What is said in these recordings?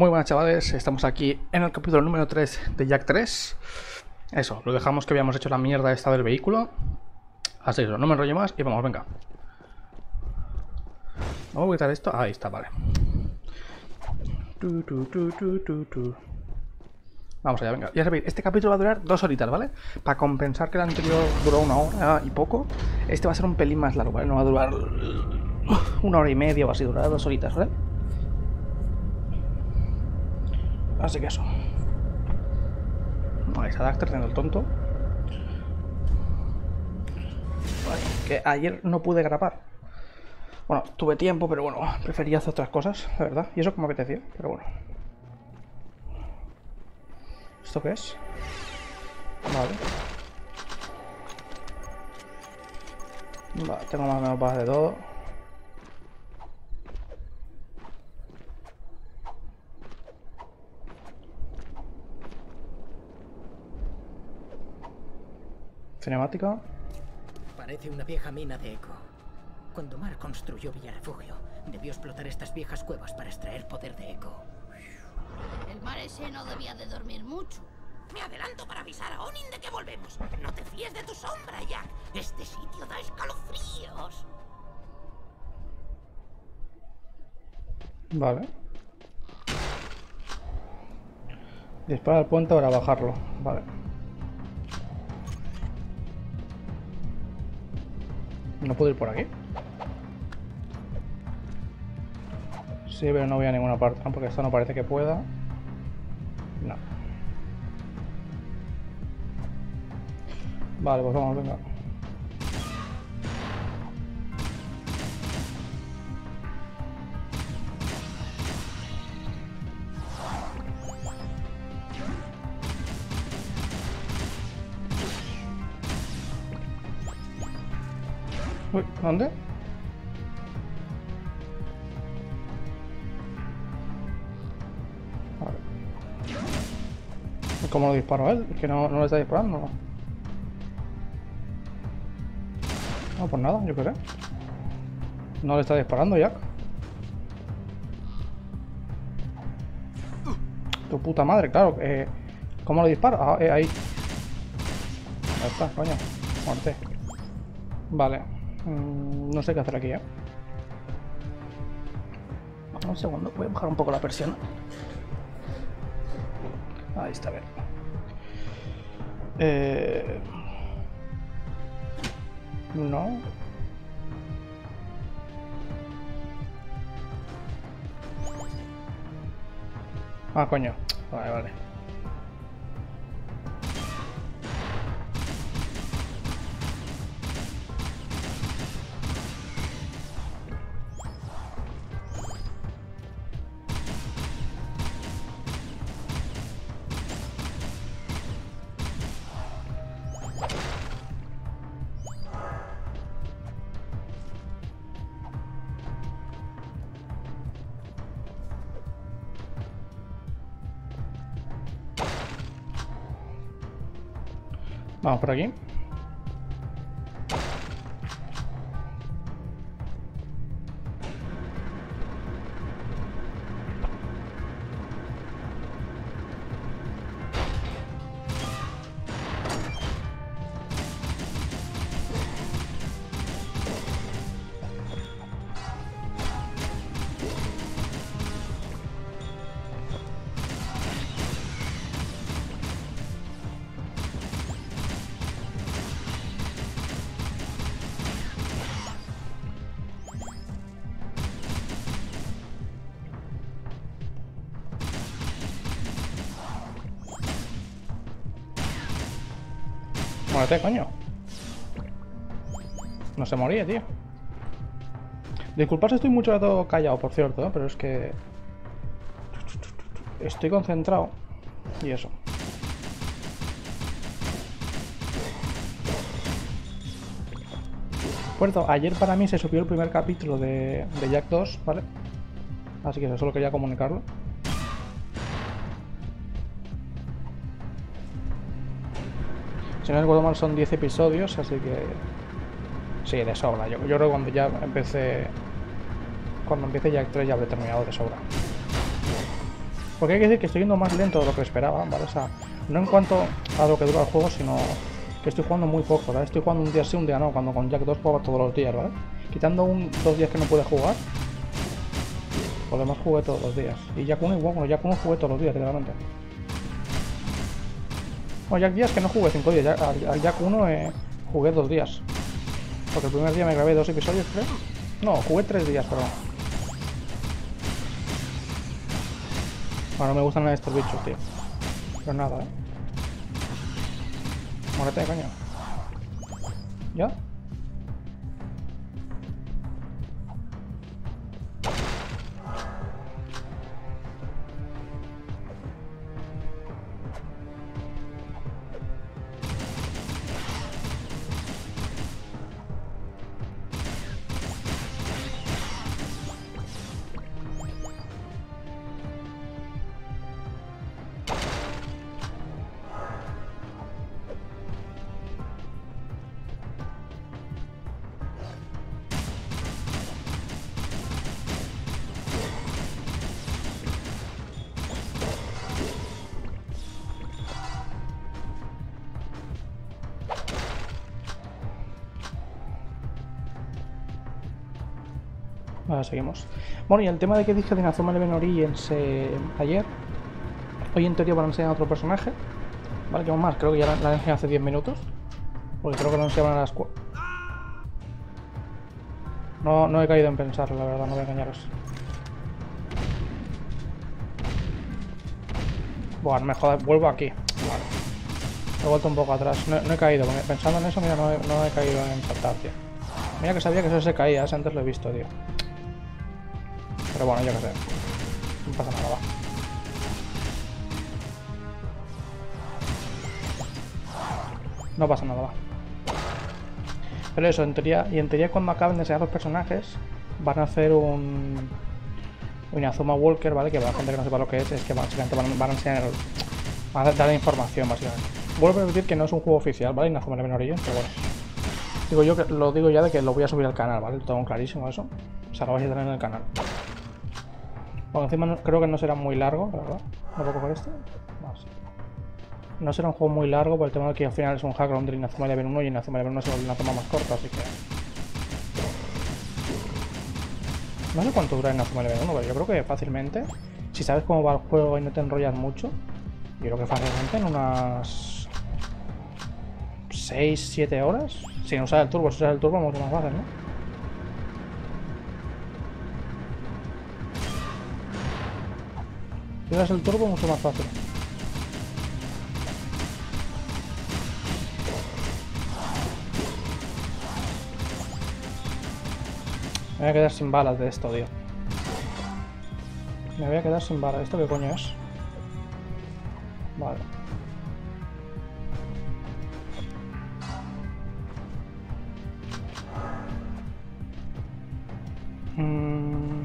Muy buenas chavales, estamos aquí en el capítulo número 3 de Jack 3 Eso, lo dejamos que habíamos hecho la mierda esta del vehículo. Así que no me enrollo más y vamos, venga. Vamos a quitar esto, ahí está, vale. Vamos allá, venga. Ya sabéis, este capítulo va a durar dos horitas, ¿vale? Para compensar que el anterior duró una hora y poco Este va a ser un pelín más largo, ¿vale? No va a durar una hora y media o así, durará dos horitas, ¿vale? Así que eso. Vale, está Daxter teniendo el tonto. Vale, que ayer no pude grabar. Bueno, tuve tiempo, pero bueno, prefería hacer otras cosas, la verdad. Y eso como me apetecía, pero bueno. ¿Esto qué es? Vale. Vale, tengo más o menos bajas de todo. Cinemática. Parece una vieja mina de eco. Cuando Mar construyó Villa Refugio, debió explotar estas viejas cuevas para extraer poder de eco. El mar ese no debía de dormir mucho. Me adelanto para avisar a Onin de que volvemos. No te fíes de tu sombra, Jack. Este sitio da escalofríos. Vale. Dispara al puente para bajarlo. Vale. ¿No puedo ir por aquí? Sí, pero no voy a ninguna parte. Porque esto no parece que pueda. No. Vale, pues vamos, venga. ¿Dónde? ¿Cómo lo disparo a él? Es que no, no le está disparando. No, pues nada, yo sé. No le está disparando, Jack. Tu puta madre, claro. Eh, ¿Cómo lo disparo? Ah, eh, ahí. Ahí está, coño. Muerte. Vale. Mm, no sé qué hacer aquí, ¿eh? Un segundo, voy a bajar un poco la presión. Ahí está, ver. Eh... No. Ah, coño. Vale, vale. Vamos por aquí. Coño. No se moría, tío. Disculpad si estoy mucho rato callado, por cierto, ¿eh? pero es que... Estoy concentrado. Y eso. Puerto, ayer para mí se subió el primer capítulo de, de Jack 2, ¿vale? Así que eso solo quería comunicarlo. Si no recuerdo mal son 10 episodios, así que... Sí, de sobra. Yo, creo que cuando ya empecé... Cuando empiece Jack 3 ya habré terminado de sobra. Porque hay que decir que estoy yendo más lento de lo que esperaba, ¿vale? O sea, no en cuanto a lo que dura el juego, sino que estoy jugando muy poco, ¿vale? Estoy jugando un día sí, un día no, cuando con Jack 2 juego todos los días, ¿vale? Quitando un, dos días que no pude jugar, por lo demás jugué todos los días. Y Jack 1 igual, bueno, Jack 1 jugué todos los días, literalmente. Bueno, Jack días que no jugué 5 días, al, Jack 1 eh, jugué dos días. Porque el primer día me grabé dos episodios, creo. No, jugué tres días, pero... Bueno, no me gustan estos bichos, tío. Pero nada, ¿eh? Muérete, coño. ¿Ya? Seguimos. Bueno, y el tema de que dije de Inazuma Eleven Origins eh, ayer, hoy en teoría van a enseñar a otro personaje. Vale, que aún más, creo que ya la, la enseñado hace 10 minutos. Porque creo que lo enseñaban a las 4. No, no he caído en pensarlo, la verdad, no voy a engañaros. Bueno, me jodas, vuelvo aquí. Vale. He vuelto un poco atrás. No, he caído, pensando en eso, mira, no he, no he caído en saltar, tío. Mira que sabía que eso se caía, antes lo he visto, tío. Pero bueno, yo qué sé. No pasa nada, va. No pasa nada, va. Pero eso, en teoría, y en teoría cuando acaben de enseñar los personajes, van a hacer un... Inazuma Walker, ¿vale? Que para la gente que no sepa lo que es, es que básicamente van, a enseñar... Van a dar información, básicamente. Vuelvo a repetir que no es un juego oficial, ¿vale? Inazuma Eleven Origins, pero bueno. Digo yo que lo digo ya de que lo voy a subir al canal, ¿vale? Todo clarísimo eso. O sea, lo vais a tener en el canal. Bueno, encima creo que no será muy largo, la ¿verdad? ¿No puedo coger este? No, será un juego muy largo por el tema de que al final es un hack de Inazuma Eleven 1 y Inazuma Eleven 1 se vuelve una toma más corta, así que... No sé cuánto dura Inazuma Eleven 1, pero yo creo que fácilmente, si sabes cómo va el juego y no te enrollas mucho, yo creo que fácilmente en unas 6, 7 horas, sin usar el turbo, si usas el turbo mucho más fácil, ¿no? Si usas el turbo mucho más fácil. Me voy a quedar sin balas de esto, tío. Me voy a quedar sin balas. ¿Esto qué coño es? Vale. Mm.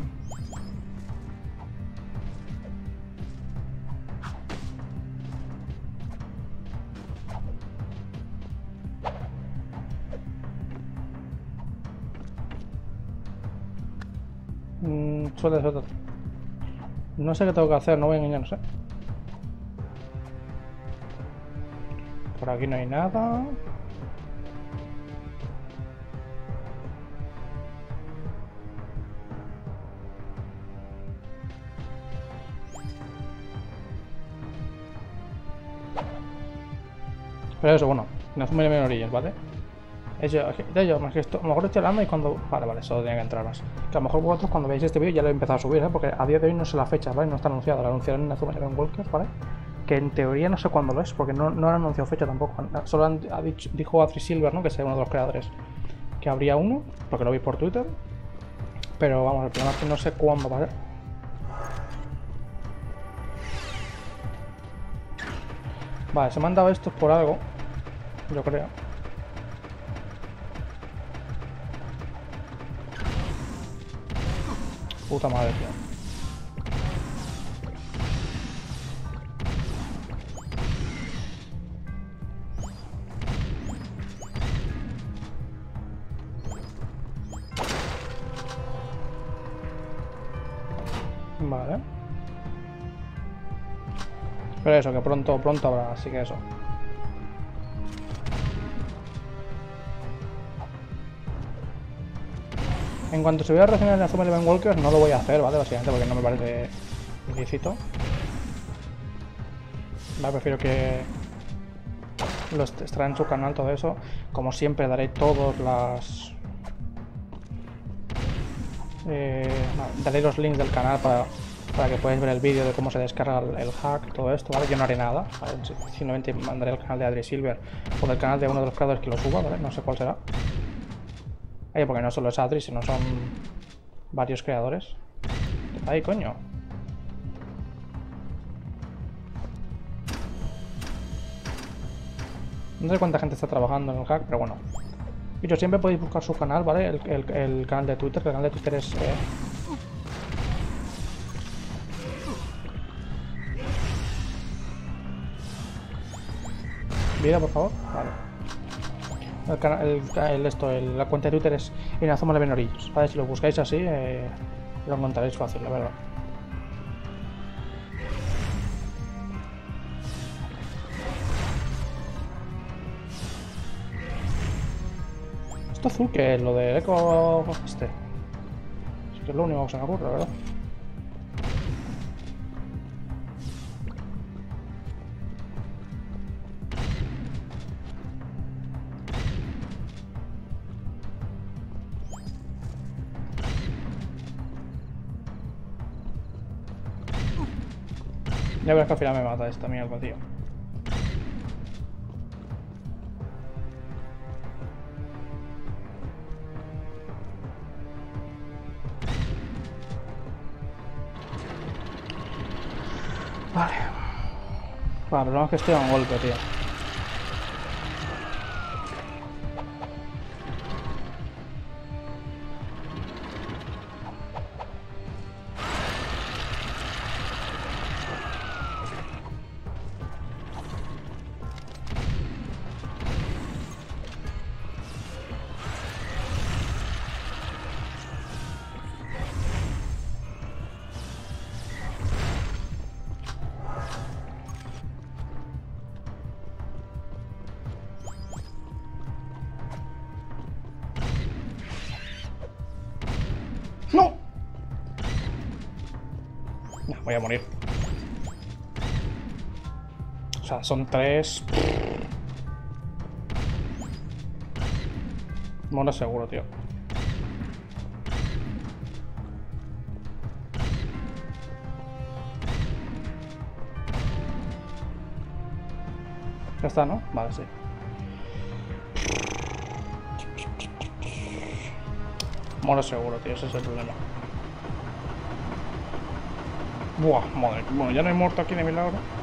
No sé qué tengo que hacer, no voy a engañaros, ¿eh? Por aquí no hay nada. Pero eso, bueno, Inazuma Eleven Origins, ¿vale? Es yo, es que- de ello, más que a lo mejor estoy hablando y cuando... Vale, vale, solo tenía que entrar más. Que a lo mejor vosotros cuando veáis este vídeo ya lo he empezado a subir, ¿eh? Porque a día de hoy no sé la fecha, ¿vale? No está anunciado, lo anunciaron en Inazuma Eleven Walker, ¿vale? Que en teoría no sé cuándo lo es, porque no, no han anunciado fecha tampoco. Solo han, ha dicho, dijo Adri Silver, ¿no? Que es uno de los creadores, que habría uno, porque lo vi por Twitter. Pero vamos, el problema es que no sé cuándo va a ser. Vale, se me han dado estos por algo, yo creo. Puta madre. Vale. Pero eso, que pronto, pronto habrá, así que eso. En cuanto se vea reaccionar en la Zuma Eleven Walkers, no lo voy a hacer, ¿vale? Básicamente porque no me parece ilícito. Vale, prefiero que lo est- estará en su canal todo eso. Como siempre daré todas las... eh, daré los links del canal para, para que podáis ver el vídeo de cómo se descarga el, el hack, todo esto, ¿vale? Yo no haré nada, Simplemente mandaré al canal de Adri Silver o del canal de uno de los creadores que lo suba, ¿vale? No sé cuál será. Porque no solo es Adri, sino son varios creadores. Ay, coño. No sé cuánta gente está trabajando en el hack, pero bueno. Y yo siempre podéis buscar su canal, ¿vale? El, canal de Twitter, el canal de Twitter es... eh, Vida, por favor. Vale. El, el, esto, el- la cuenta de Twitter es Inazuma de Benorillos. ¿Vale? Si lo buscáis así, eh, lo encontraréis fácil, la verdad. Esto azul que es lo del eco este. Es lo único que se me ocurre, ¿verdad? Ya verás que al final me mata esta mierda, tío. Vale. Vale, el problema es que estoy a un golpe, tío. Voy a morir. O sea, son tres. Mono seguro, tío. Ya está, ¿no? Vale, sí. Mono seguro, tío, ese es el problema. Buah, madre. Bueno, ya no he muerto aquí de milagro.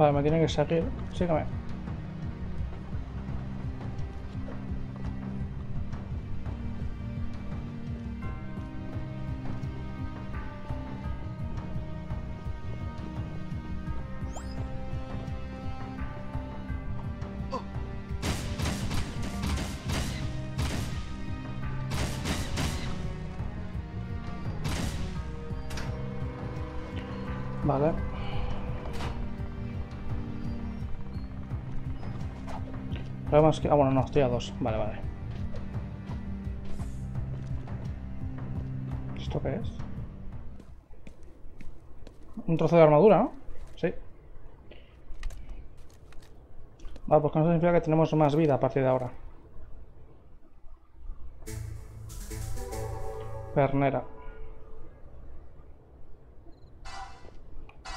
Vale, me tiene que seguir. Sígame. Ah, bueno, no, estoy a dos. Vale, vale. ¿Esto qué es? Un trozo de armadura, ¿no? Sí. Vale, pues con eso significa que tenemos más vida a partir de ahora. Pernera.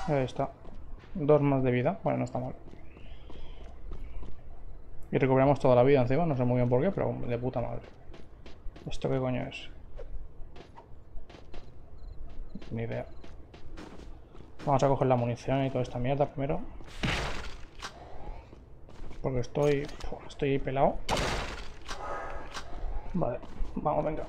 Ahí está. Dos más de vida. Bueno, no está mal. Y recuperamos toda la vida encima, no sé muy bien por qué, pero de puta madre. ¿Esto qué coño es? Ni idea. Vamos a coger la munición y toda esta mierda primero. Porque estoy... Estoy pelado. Vale, vamos, venga.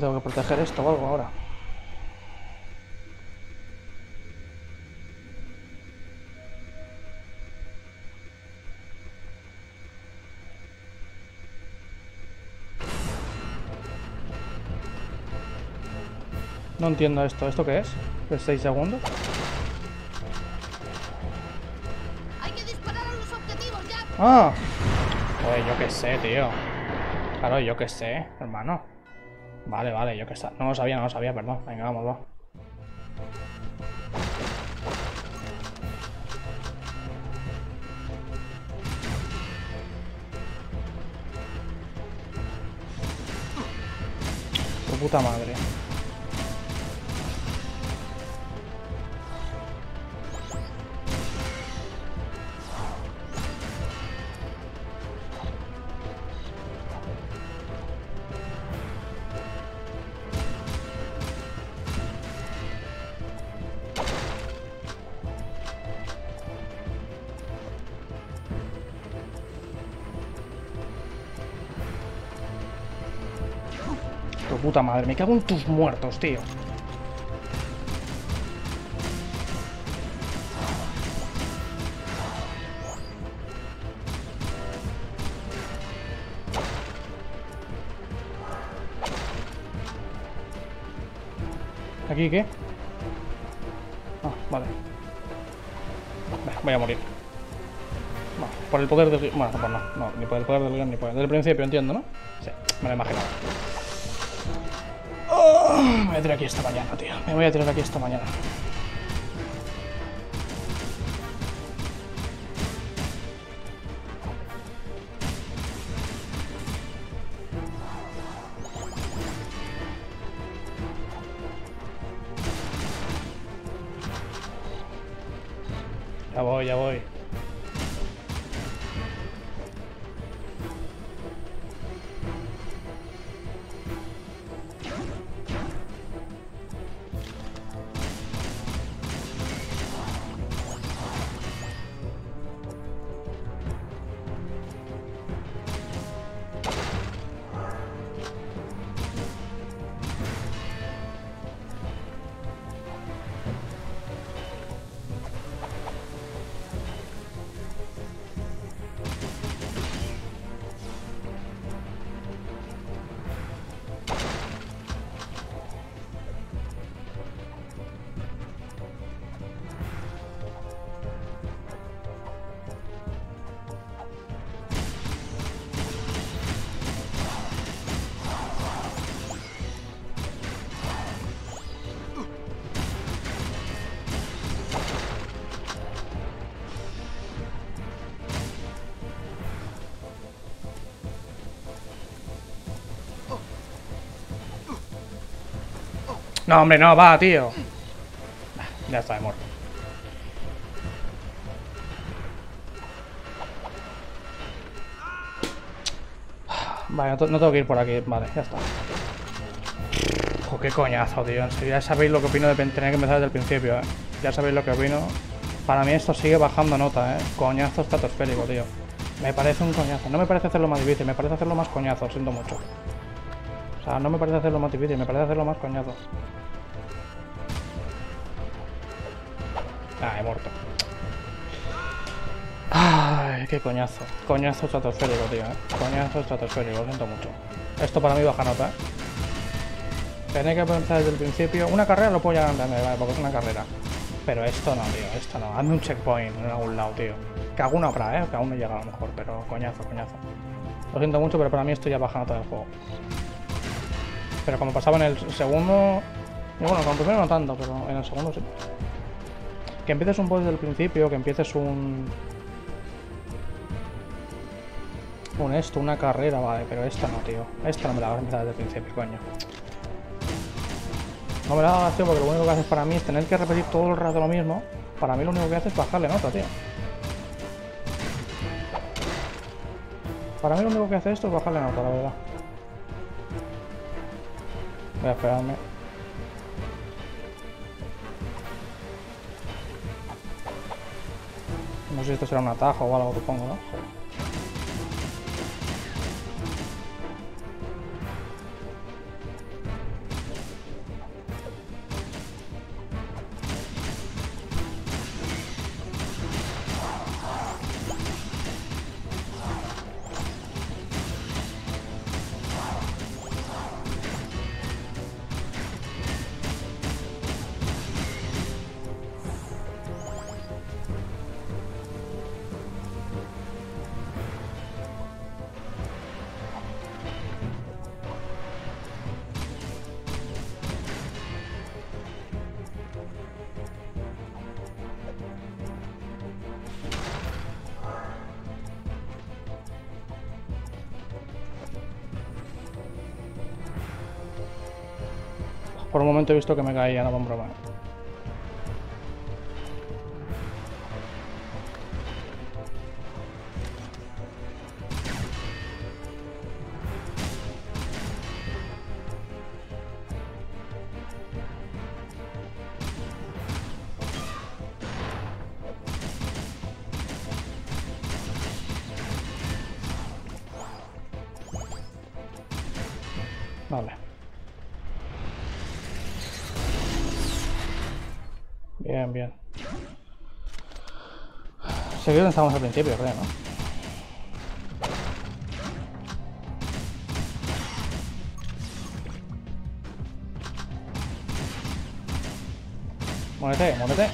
Tengo que proteger esto o algo ahora? No entiendo esto. ¿Esto qué es? ¿De 6 segundos? Hay que disparar a los objetivos ya. ¡Ah! Oye, yo qué sé, tío. Claro, yo qué sé, hermano. Vale, vale, yo qué sé. No lo sabía, no lo sabía, perdón. Venga, vamos, va. Puta madre. Madre, me cago en tus muertos, tío. ¿Aquí qué? Ah, vale. Voy a morir. Por el poder del... Bueno, pues no, no, ni por el poder del guion ni por... El principio entiendo, ¿no? Sí, me lo. Oh, me voy a tirar aquí esta mañana, tío. Me voy a tirar aquí esta mañana. No, hombre, no, va, tío. Ya está, he muerto. Vale, no, te- no tengo que ir por aquí. Vale, ya está. Jo, qué coñazo, tío. Ya sabéis lo que opino de tener que empezar desde el principio, eh. Ya sabéis lo que opino. Para mí esto sigue bajando nota, eh. Coñazo estratosférico, tío. Me parece un coñazo. No me parece hacerlo más difícil, me parece hacerlo más coñazo, siento mucho. O sea, no me parece hacerlo más difícil, me parece hacerlo más coñazo. Ah, he muerto. Ay, qué coñazo. Coñazo estratosférico, tío, eh. Coñazo estratosférico, lo siento mucho. Esto para mí baja nota, eh. Tenéis que empezar desde el principio. Una carrera lo puedo llegar entender, vale, porque es una carrera. Pero esto no, tío, esto no. Hazme un checkpoint en algún lado, tío. Que alguna habrá, eh, que aún no llega a lo mejor, pero coñazo, coñazo. Lo siento mucho, pero para mí esto ya baja nota del juego. Pero como pasaba en el segundo. Bueno, con el primero no tanto, pero en el segundo sí. Que empieces un boss desde el principio, que empieces un... Un esto, una carrera, vale, pero esta no, tío. Esta no me la vas a empezar desde el principio, coño. No me la hagas, tío, porque lo único que haces para mí es tener que repetir todo el rato lo mismo. Para mí lo único que hace es bajarle nota, tío. Para mí lo único que hace esto es bajarle nota, la verdad. Voy a esperarme. No sé si esto será un atajo o algo, supongo, ¿no? Por un momento he visto que me caía, no con broma. Seguir donde estábamos al principio, creo, ¿no? Muévete, muévete.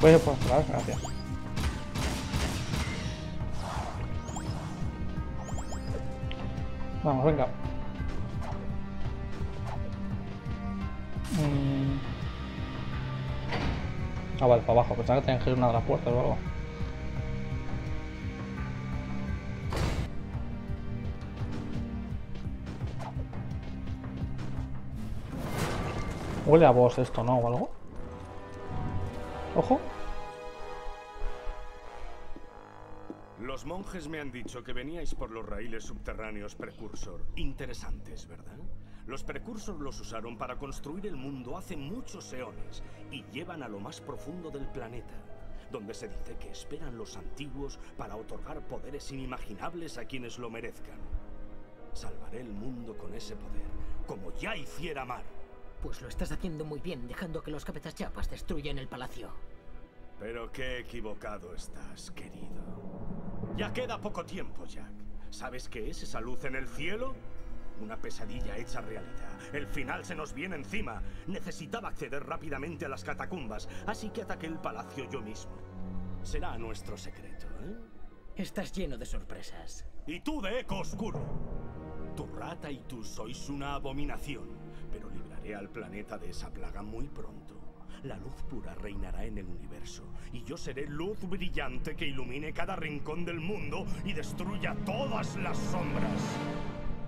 Puedes por atrás, gracias. Venga. Mm. Ah, vale, para abajo. Pensaba que tenían que ir una de las puertas o algo. Huele a boss esto, ¿no? O algo. Ojo. Los monjes me han dicho que veníais por los raíles subterráneos precursor. Interesantes, ¿verdad? Los precursor los usaron para construir el mundo hace muchos eones y llevan a lo más profundo del planeta, donde se dice que esperan los antiguos para otorgar poderes inimaginables a quienes lo merezcan. Salvaré el mundo con ese poder, como ya hiciera Mar. Pues lo estás haciendo muy bien, dejando que los cabezas chapas destruyan el palacio. Pero qué equivocado estás, querido. Ya queda poco tiempo, Jack. ¿Sabes qué es esa luz en el cielo? Una pesadilla hecha realidad. El final se nos viene encima. Necesitaba acceder rápidamente a las catacumbas, así que ataqué el palacio yo mismo. Será nuestro secreto, ¿eh? Estás lleno de sorpresas. Y tú de eco oscuro. Tu rata y tú sois una abominación, pero libraré al planeta de esa plaga muy pronto. La luz pura reinará en el universo, y yo seré luz brillante que ilumine cada rincón del mundo y destruya todas las sombras.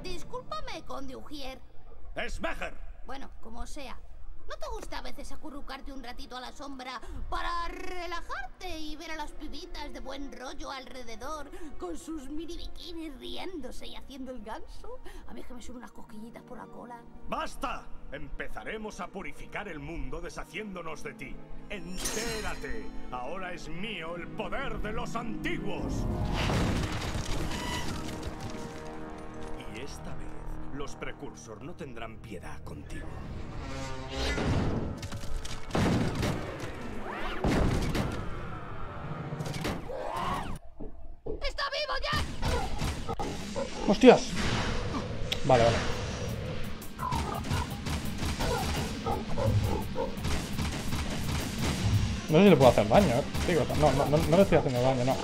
Discúlpame, conde Ujier. ¡Es! Bueno, como sea. ¿No te gusta a veces acurrucarte un ratito a la sombra para relajarte y ver a las pibitas de buen rollo alrededor con sus mini bikinis riéndose y haciendo el ganso? A mí es que me suben unas cosquillitas por la cola. ¡Basta! Empezaremos a purificar el mundo deshaciéndonos de ti. ¡Entérate! Ahora es mío el poder de los antiguos. Y esta vez, los precursor no tendrán piedad contigo. ¡Está vivo ya! ¡Hostias! Vale, vale. No sé si le puedo hacer daño, eh. Digo, no, no, no, no le estoy haciendo daño, no.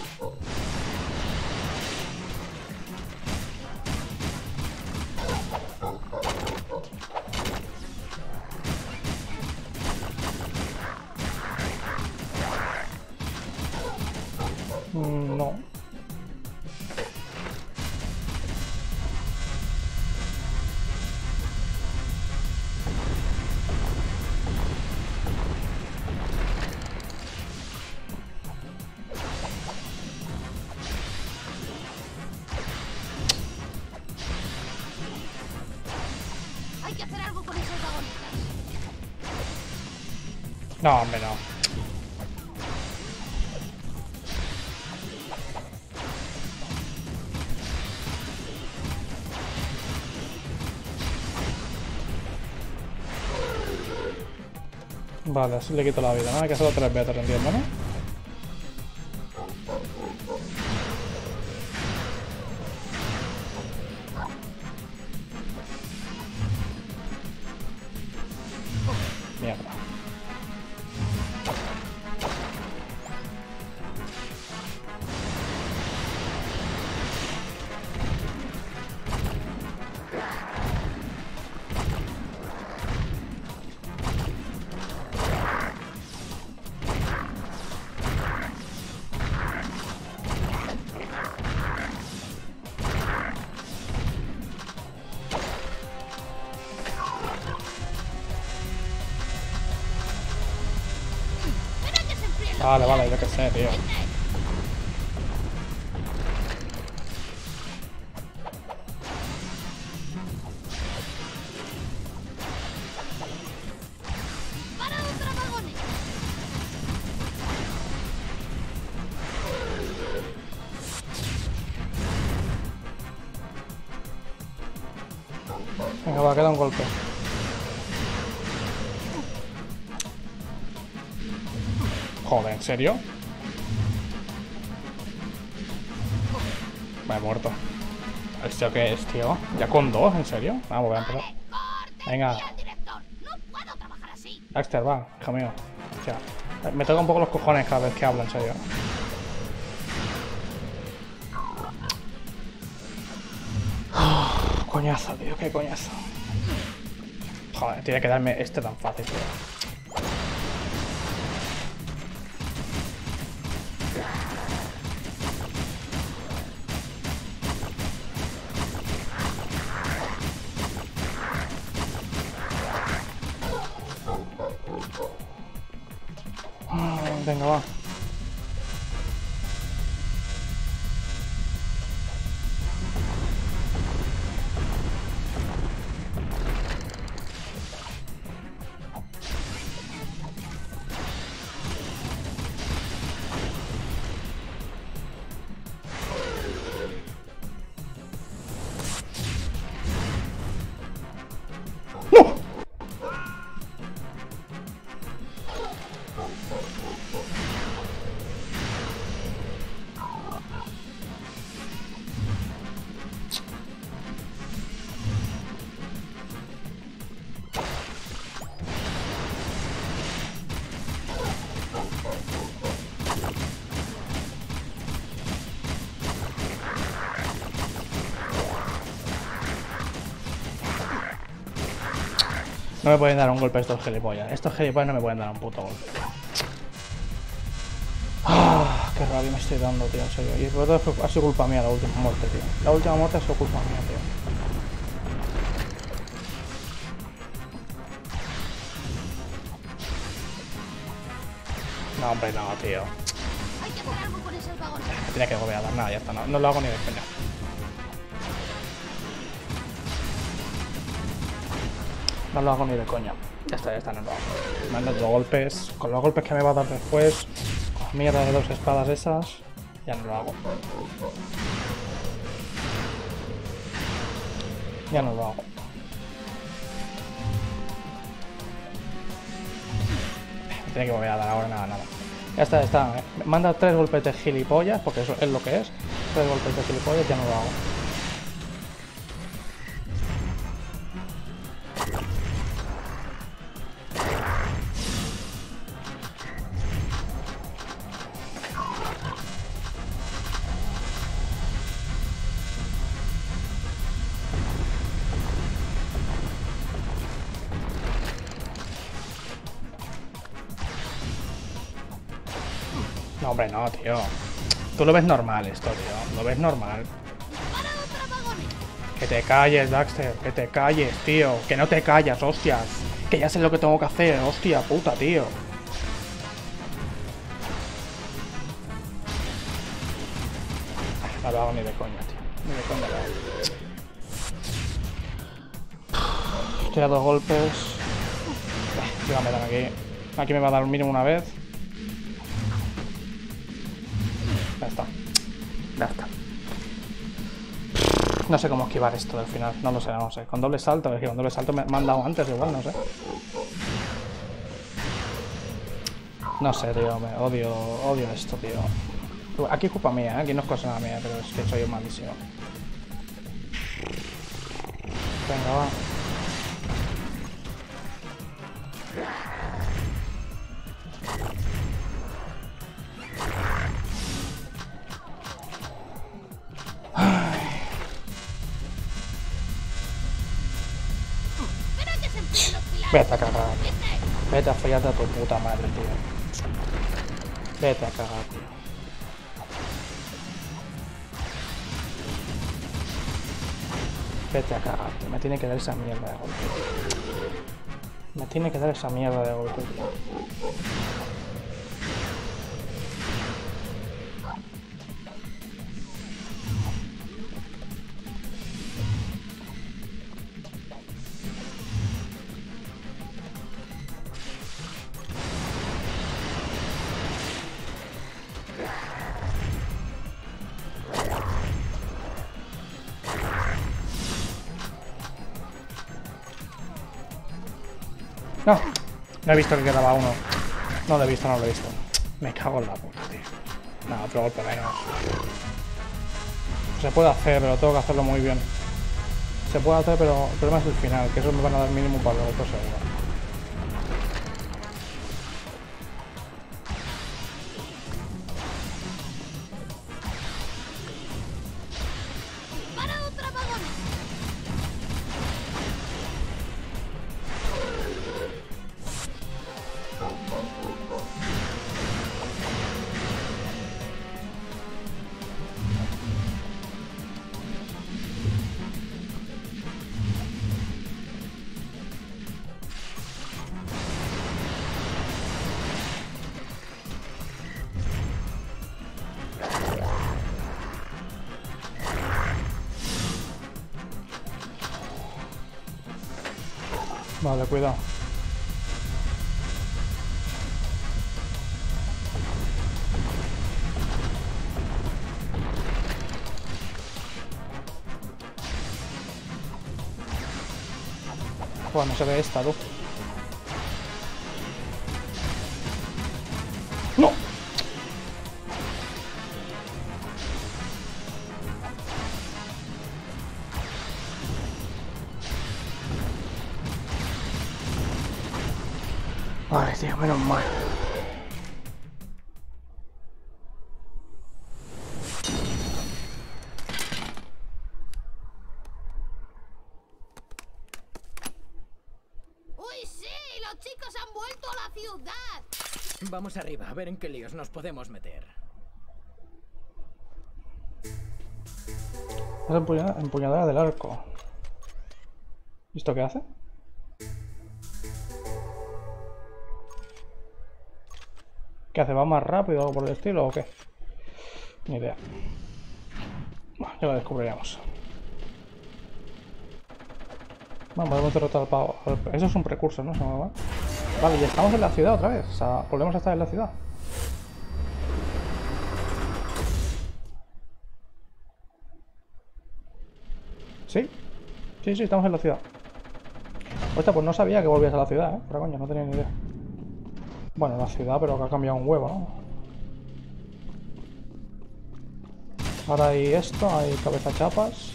No, hombre, no. Vale, así le quito la vida, ¿no? Hay que hacerlo tres veces, entiendo, ¿no? Que se enfríen los Vale, vale, días. yo ¿en serio? Me he muerto. ¿Esto qué es, tío? ¿Ya con dos? ¿En serio? Vamos, voy a empezar. Venga. Daxter, va, hijo mío. Me toca un poco los cojones cada vez que hablo, en serio. coñazo, tío, qué coñazo. Joder, tiene que darme este tan fácil, tío. Me pueden dar un golpe estos gilipollas. Estos gilipollas no me pueden dar un puto golpe. Ah, qué rabia me estoy dando, tío, en serio. Y por todo fue- ha sido culpa mía la última muerte, tío. La última muerte ha sido culpa mía, tío. No, hombre, no, tío. Hay que volver a dar nada, ya está. No, no lo hago ni de coña. No lo hago ni de coña. Ya está, ya está, no lo hago. Me han dado golpes. Con los golpes que me va a dar después. Con la mierda de dos espadas esas. Ya no lo hago. Ya no lo hago. Me tiene que volver a dar ahora nada, nada. Ya está, ya está. eh. Manda tres golpes de gilipollas, porque eso es lo que es. Tres golpes de gilipollas, ya no lo hago. No, tío. Tú lo ves normal esto, tío. Lo ves normal. Que te calles, Daxter. Que te calles, tío. Que no te callas, hostias. Que ya sé lo que tengo que hacer, hostia puta, tío. No lo hago ni de coña, tío. Ni de coña lo hago. Estoy dos golpes. Aquí. Aquí me va a dar un mínimo una vez. Ya está. Ya está. No sé cómo esquivar esto del final. No lo sé, no lo sé. Con doble salto, es que con doble salto me, han dado antes igual, no sé. No sé, tío, me odio, odio esto, tío. Aquí es culpa mía, ¿eh? aquí no es cosa nada mía, pero es que soy malísimo. Venga, va. Vete a cagar. Vete. A follarte a tu puta madre, tío. Vete a cagar, tío. Vete a cagar, tío. Me tiene que dar esa mierda de golpe. Me tiene que dar esa mierda de golpe. No he visto que quedaba uno. No lo he visto, no lo he visto. Me cago en la puta, tío. No, otro golpe menos. Se puede hacer, pero tengo que hacerlo muy bien. Se puede hacer, pero el problema es el final, que eso me van a dar mínimo para el otro seguro. No se ve esta, tú. ¡No! Vale, tío, menos mal. Vamos arriba, a ver en qué líos nos podemos meter. Es empuñadura del arco. ¿Y esto qué hace? ¿Qué hace? ¿Va más rápido o algo por el estilo o qué? Ni idea. Bueno, ya lo descubriremos. Vamos, podemos derrotar al pavo. Eso es un precurso, ¿no? Vale, ya estamos en la ciudad otra vez. O sea, volvemos a estar en la ciudad. ¿Sí? Sí, sí, estamos en la ciudad. Hostia, pues no sabía que volvías a la ciudad, ¿eh? Pero coño, no tenía ni idea. Bueno, la ciudad, pero que ha cambiado un huevo, ¿no? Ahora hay esto, hay cabezachapas.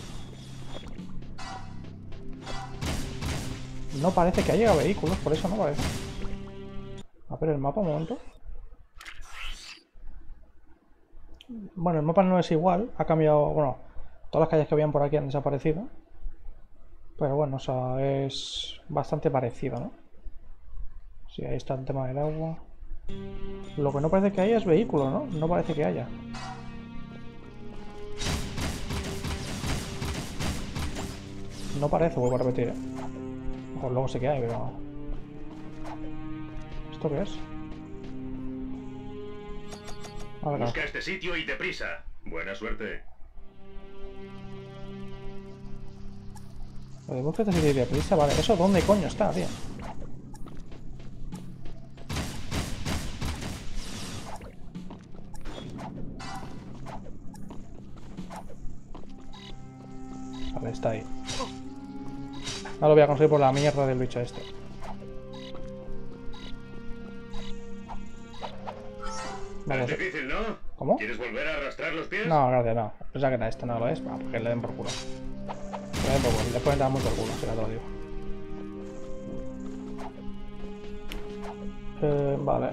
No parece que haya vehículos, por eso no parece. A ver el mapa un momento. Bueno, el mapa no es igual, ha cambiado, bueno, todas las calles que habían por aquí han desaparecido. Pero bueno, o sea, es bastante parecido, ¿no? Sí, ahí está el tema del agua. Lo que no parece que haya es vehículo, ¿no? No parece que haya. No parece, vuelvo a repetir, ¿eh? Ojo, luego sí que hay, pero... ¿Esto qué es? A ver, Busca este sitio y deprisa. Buena suerte. Lo de búsqueda de de prisa, vale. ¿Eso dónde coño está, tío? Vale, está ahí. Ahora lo voy a conseguir por la mierda del bicho este. Vale, Es difícil, ¿no? ¿Cómo? ¿Quieres volver a arrastrar los pies? No, gracias, no. Pensaba que era este, no lo es. Ah, porque le den por culo. Le den por culo. Le pueden dar mucho por culo, si ya te lo digo. Eh, vale.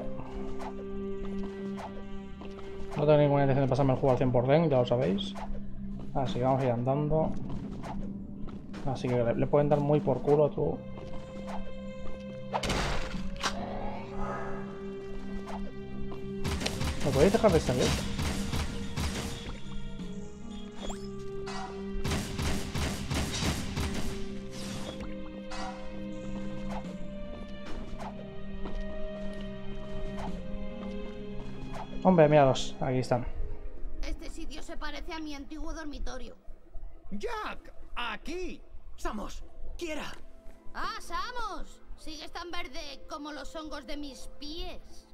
No tengo ninguna intención de pasarme el juego al 100%, ya lo sabéis. Así que vamos a ir andando. Así que le, le pueden dar muy por culo tú. ¿Me podéis dejar de salir? Hombre, míralos, aquí están. Este sitio se parece a mi antiguo dormitorio. ¡Jack! ¡Aquí! ¡Samos! ¡Quiera! ¡Ah, Samos! Sigues tan verde como los hongos de mis pies.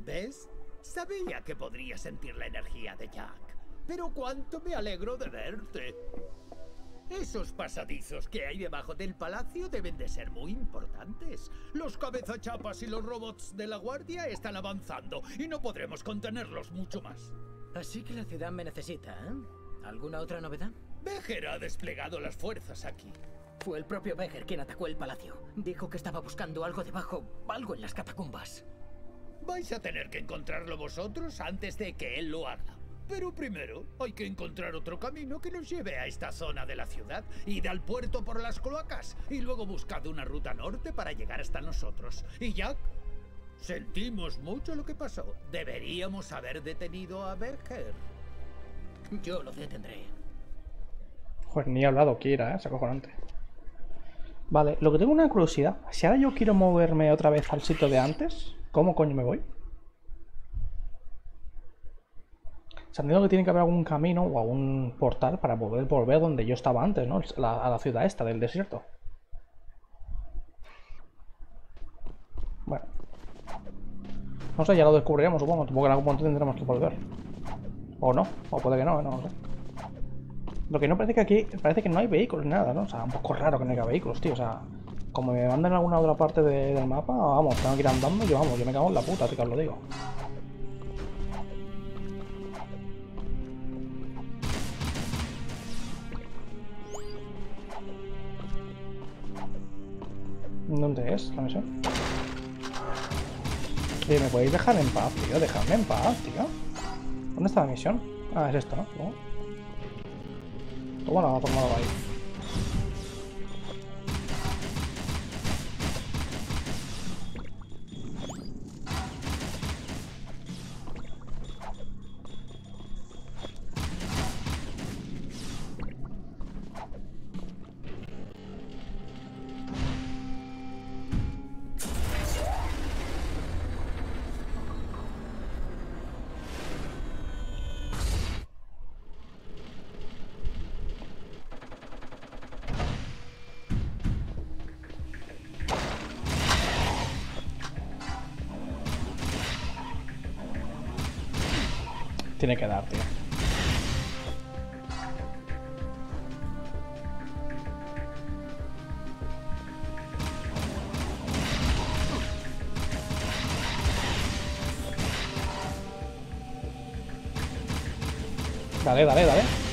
¿Ves? Sabía que podría sentir la energía de Jack. Pero cuánto me alegro de verte. Esos pasadizos que hay debajo del palacio deben de ser muy importantes. Los cabezachapas y los robots de la guardia están avanzando y no podremos contenerlos mucho más. Así que la ciudad me necesita, ¿eh? ¿Alguna otra novedad? Becher ha desplegado las fuerzas aquí. Fue el propio Becker quien atacó el palacio. Dijo que estaba buscando algo debajo, algo en las catacumbas. Vais a tener que encontrarlo vosotros antes de que él lo haga. Pero primero hay que encontrar otro camino que nos lleve a esta zona de la ciudad. Id al puerto por las cloacas y luego buscad una ruta norte para llegar hasta nosotros. Y Jack, sentimos mucho lo que pasó. Deberíamos haber detenido a Becker. Yo lo detendré. Pues ni hablado Kira, ¿eh? Es acojonante. Vale, lo que tengo una curiosidad. Si ahora yo quiero moverme otra vez al sitio de antes, ¿cómo coño me voy? O sea, entiendo que tiene que haber algún camino o algún portal para poder volver donde yo estaba antes, ¿no? A la ciudad esta del desierto. Bueno. No sé, ya lo descubriremos, supongo. Supongo que en algún momento tendremos que volver. O no, o puede que no, no lo sé. Lo que no parece que aquí, parece que no hay vehículos ni nada, ¿no? O sea, un poco raro que no haya vehículos, tío. O sea, como me mandan a alguna otra parte de- del mapa, vamos, tengo que ir andando, yo vamos, yo me cago en la puta, os lo digo. ¿Dónde es la misión? Oye, ¿me podéis dejar en paz, tío? Dejadme en paz, tío. ¿Dónde está la misión? Ah, es esto, ¿no? Toma la tomado ahí. Tiene que dar, tío. Dale, dale, dale.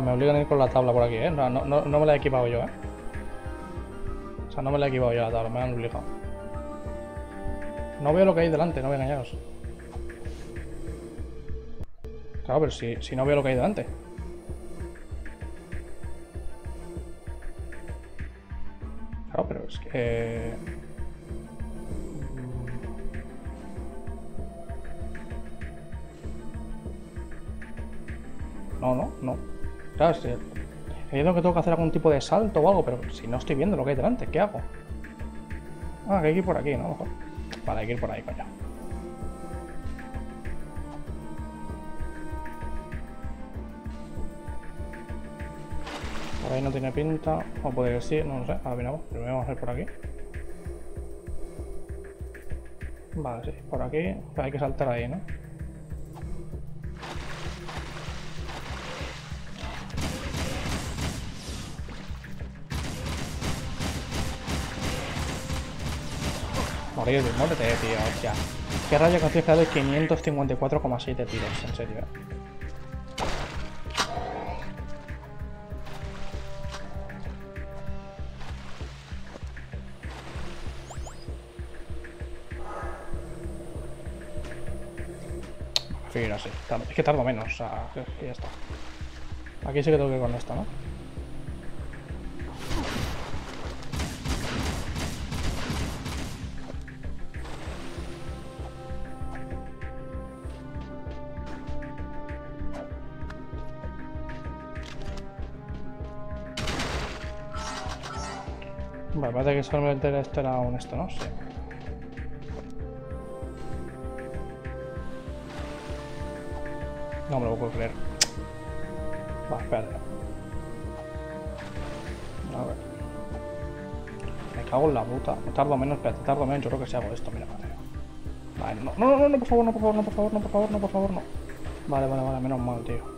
Me obligan a ir con la tabla por aquí, ¿eh? No, no, no me la he equipado yo, ¿eh? O sea, no me la he equipado yo la tabla, me han obligado. No veo lo que hay delante, no voy a engañaros. Claro, pero si, si no veo lo que hay delante. Que tengo que hacer algún tipo de salto o algo, pero si no estoy viendo lo que hay delante, ¿qué hago? Ah, que hay que ir por aquí, ¿no? Mejor. Vale, hay que ir por ahí, coño. Por ahí no tiene pinta. O puede que sí, no lo sé. Ahora miramos. Primero vamos a ir por aquí. Vale, sí, por aquí. Pero hay que saltar ahí, ¿no? Morir, muérete, tío, hostia. ¿Qué rayo consigue de 554,7 tiros? En serio. Prefiero así. Es que tardo menos, o sea, que que ya está. Aquí sí que tengo que ir con esto, ¿no? Parece que solamente esto era un esto, ¿no? Sí. No me lo puedo creer. Va, espérate. A ver. Me cago en la puta. Tardo menos, espérate, tardo menos. Yo creo que si hago esto, mira, vale. No, no, no, no, por favor, no, por favor, no, por favor, no, por favor, no, por favor, no. Vale, vale, vale, menos mal, tío.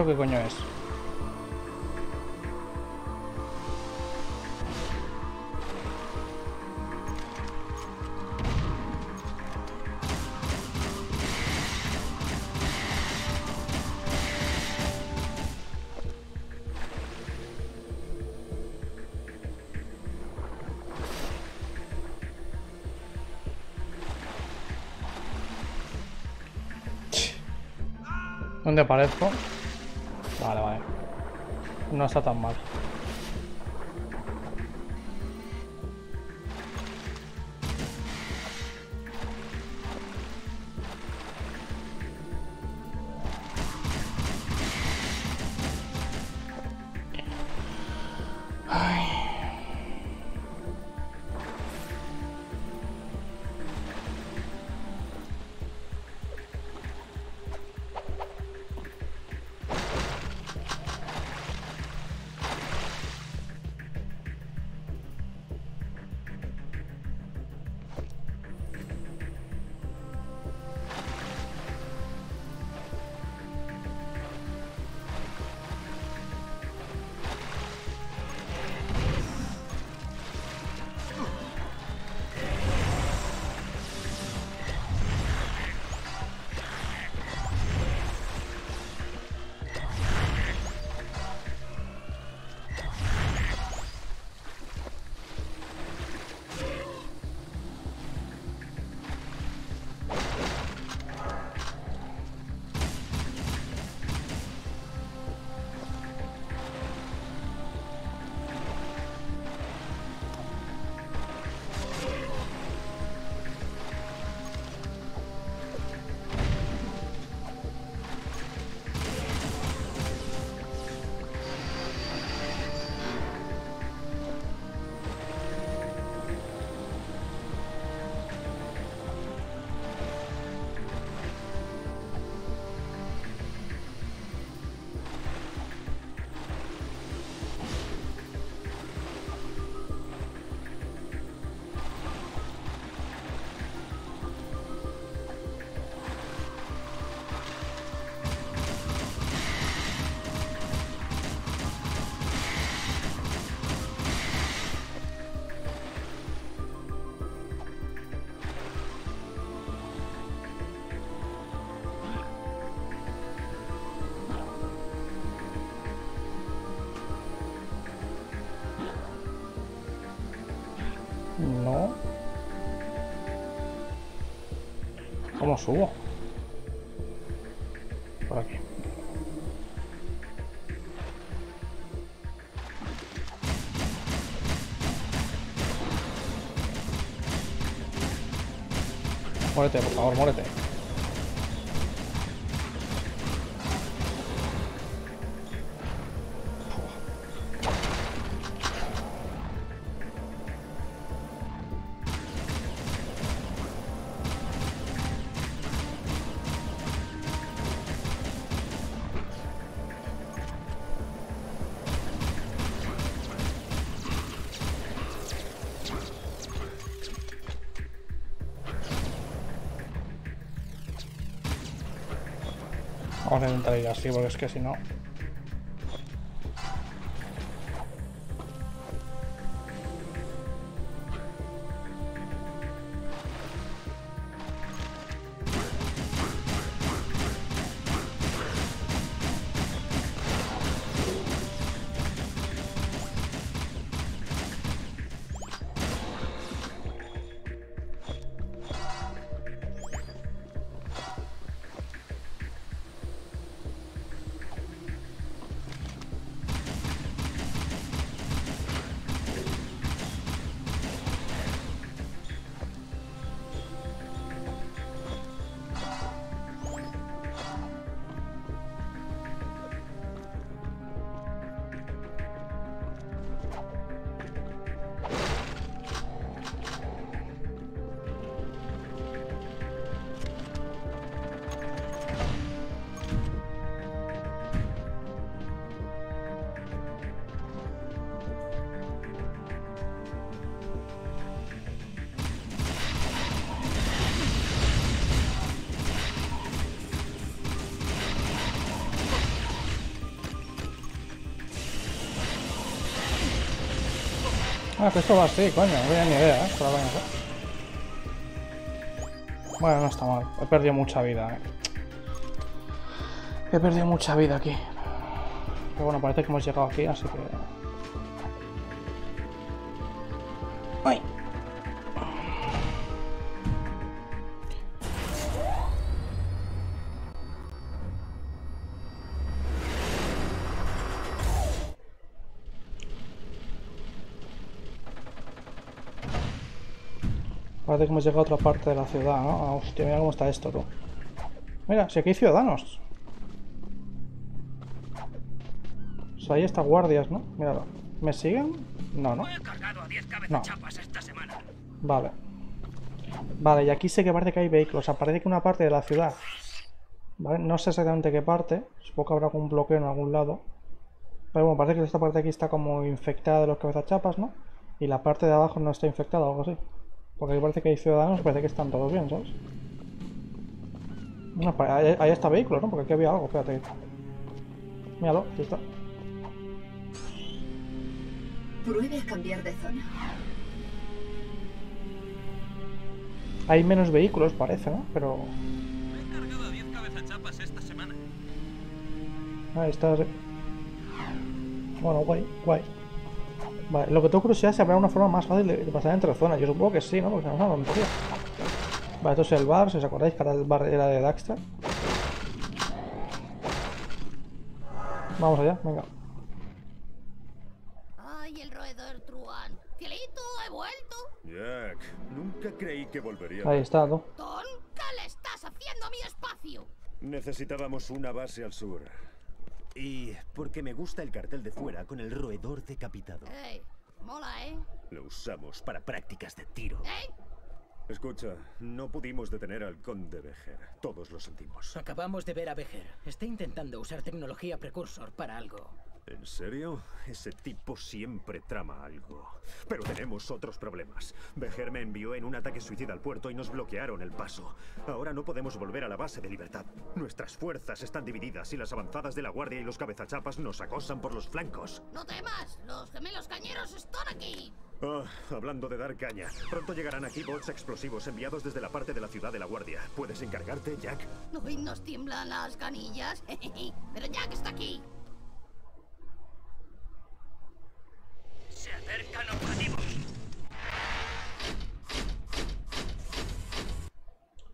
¿Esto qué coño es? ¿Dónde aparezco? Vale, vale. No está No. ¿Cómo subo? Por aquí. Muérete, por favor, muérete. Vamos a intentar así, porque es que si no... Ah, que esto va así, coño, no tenía ni idea, ¿eh? Pero bueno, bueno, no está mal. He perdido mucha vida, ¿eh? He perdido mucha vida aquí. Pero bueno, parece que hemos llegado aquí, así que... Parece que hemos llegado a otra parte de la ciudad, ¿no? Ah, hostia, mira cómo está esto, tú. Mira, si aquí hay ciudadanos. O sea, ahí está guardias, ¿no? Míralo. ¿Me siguen? No, ¿no? He cargado a 10 No. Vale. Vale, y aquí sé que parece que hay vehículos. O sea, parece que una parte de la ciudad. ¿Vale? No sé exactamente qué parte. Supongo que habrá algún bloqueo en algún lado. Pero bueno, parece que esta parte de aquí está como infectada de los cabezachapas, ¿no? Y la parte de abajo no está infectada o algo así. Porque aquí parece que hay ciudadanos, parece que están todos bien, ¿sabes? Bueno, pa- ahí, ahí está vehículo, ¿no? Porque aquí había algo, espérate. Míralo, ahí está. Pruebe a cambiar de zona. Hay menos vehículos, parece, ¿no? Pero... He cargado a 10 cabezachapas esta semana. Ahí está. Bueno, guay, guay. Vale, lo que tengo curiosidad es si habrá una forma más fácil de, de pasar entre zonas. Yo supongo que sí, ¿no? Porque no es una tontería. Vale, esto es el bar, si os acordáis que ahora el bar era de Daxter. Vamos allá, venga. Ay, el roedor Truan. Cielito, he vuelto. Jack, nunca creí que volvería. Ahí está. Ton, ¿qué le estás haciendo a mi espacio? Necesitábamos una base al sur. Y porque me gusta el cartel de fuera con el roedor decapitado. Ey, mola, ¿eh? Lo usamos para... Prácticas de tiro. Ey, Escucha, no pudimos detener al conde Bejer. Todos lo sentimos. Acabamos de ver a Bejer. Está intentando usar tecnología precursor para algo. ¿En serio? Ese tipo siempre trama algo. Pero tenemos otros problemas. Bejer me envió en un ataque suicida al puerto y nos bloquearon el paso. Ahora no podemos volver a la base de libertad. Nuestras fuerzas están divididas y las avanzadas de la guardia y los cabezachapas nos acosan por los flancos. no temas, los gemelos cañeros están aquí. Ah, hablando de dar caña. Pronto llegarán aquí bots explosivos enviados desde la parte de la ciudad de la guardia. ¿Puedes encargarte, Jack? Hoy nos tiemblan las canillas. Pero Jack está aquí.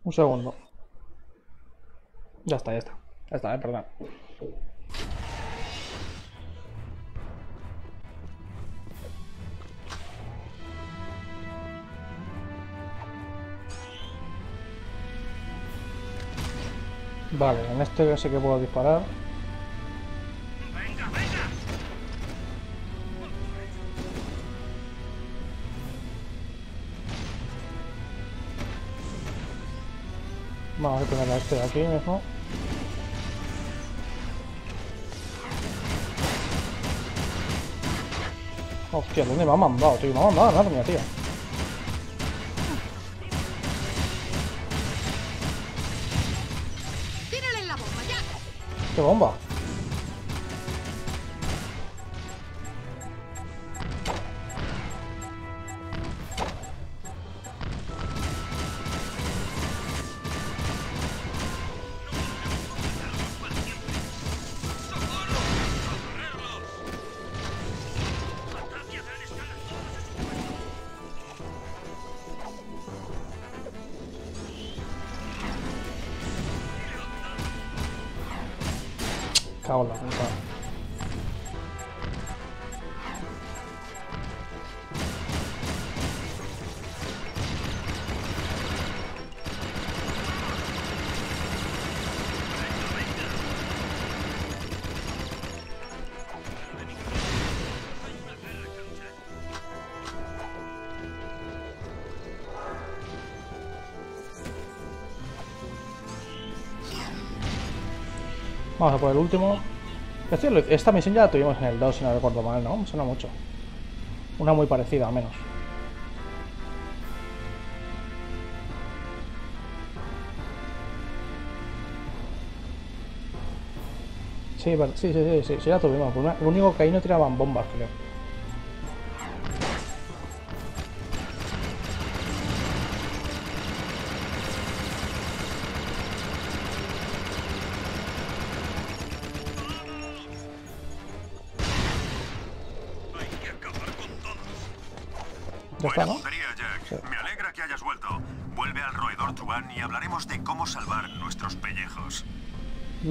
Un segundo. Ya está, ya está. Ya está, eh, perdón. Vale, en este ya sé que puedo disparar. Vamos a poner a este de aquí mismo. Hostia, ¿dónde me ha mandado, tío? Me ha mandado tío. ¡Tírale en la bomba, ya! ¡Qué bomba! Cago en la puta. Vamos a por el último. Esta misión ya la tuvimos en el 2, si no recuerdo mal, ¿no? Suena mucho. Una muy parecida, al menos. Sí, sí, sí, sí, sí, sí, la tuvimos. Lo único que ahí no tiraban bombas, creo.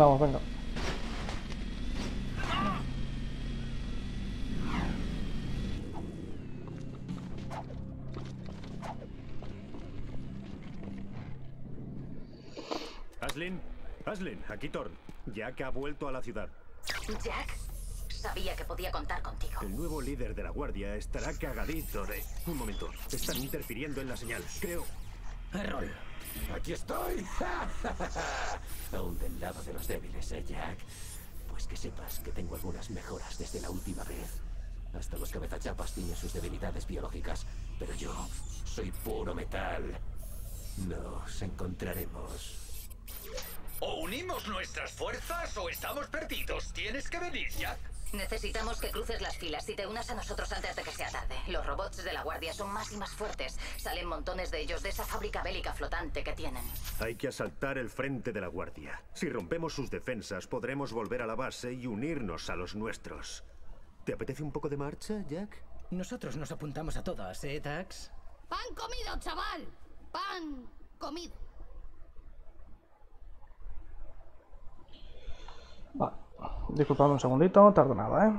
Vamos, venga. Aslin, Aslin, aquí Thorn. Jack ha vuelto a la ciudad. Jack, sabía que podía contar contigo. El nuevo líder de la guardia estará cagadito de... Un momento, están interfiriendo en la señal. Creo... Errol, aquí estoy. Del lado de los débiles, ¿eh, Jack? Pues que sepas que tengo algunas mejoras desde la última vez. Hasta los cabezachapas tienen sus debilidades biológicas, pero yo soy puro metal. Nos encontraremos. O unimos nuestras fuerzas o estamos perdidos. Tienes que venir, Jack. Necesitamos que cruces las filas y te unas a nosotros antes de que sea tarde. Los robots de la guardia son más y más fuertes. Salen montones de ellos de esa fábrica bélica flotante que tienen. Hay que asaltar el frente de la guardia. Si rompemos sus defensas, podremos volver a la base y unirnos a los nuestros. ¿Te apetece un poco de marcha, Jack? Nosotros nos apuntamos a todas, ¿eh, Tax? ¡Pan comido, chaval! ¡Pan comido! Va. Disculpadme un segundito, no tardo nada, ¿eh?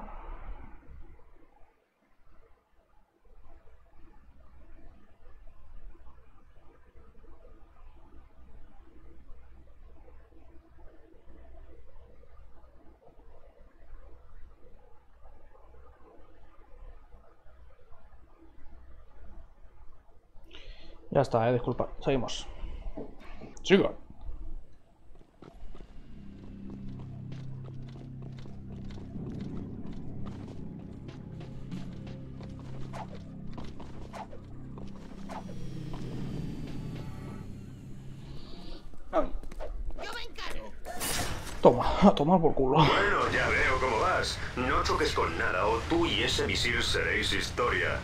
Ya está, eh, disculpa. Seguimos. Siga. Tomar por culo. Bueno, ya veo cómo vas. No choques con nada o tú y ese misil seréis historia.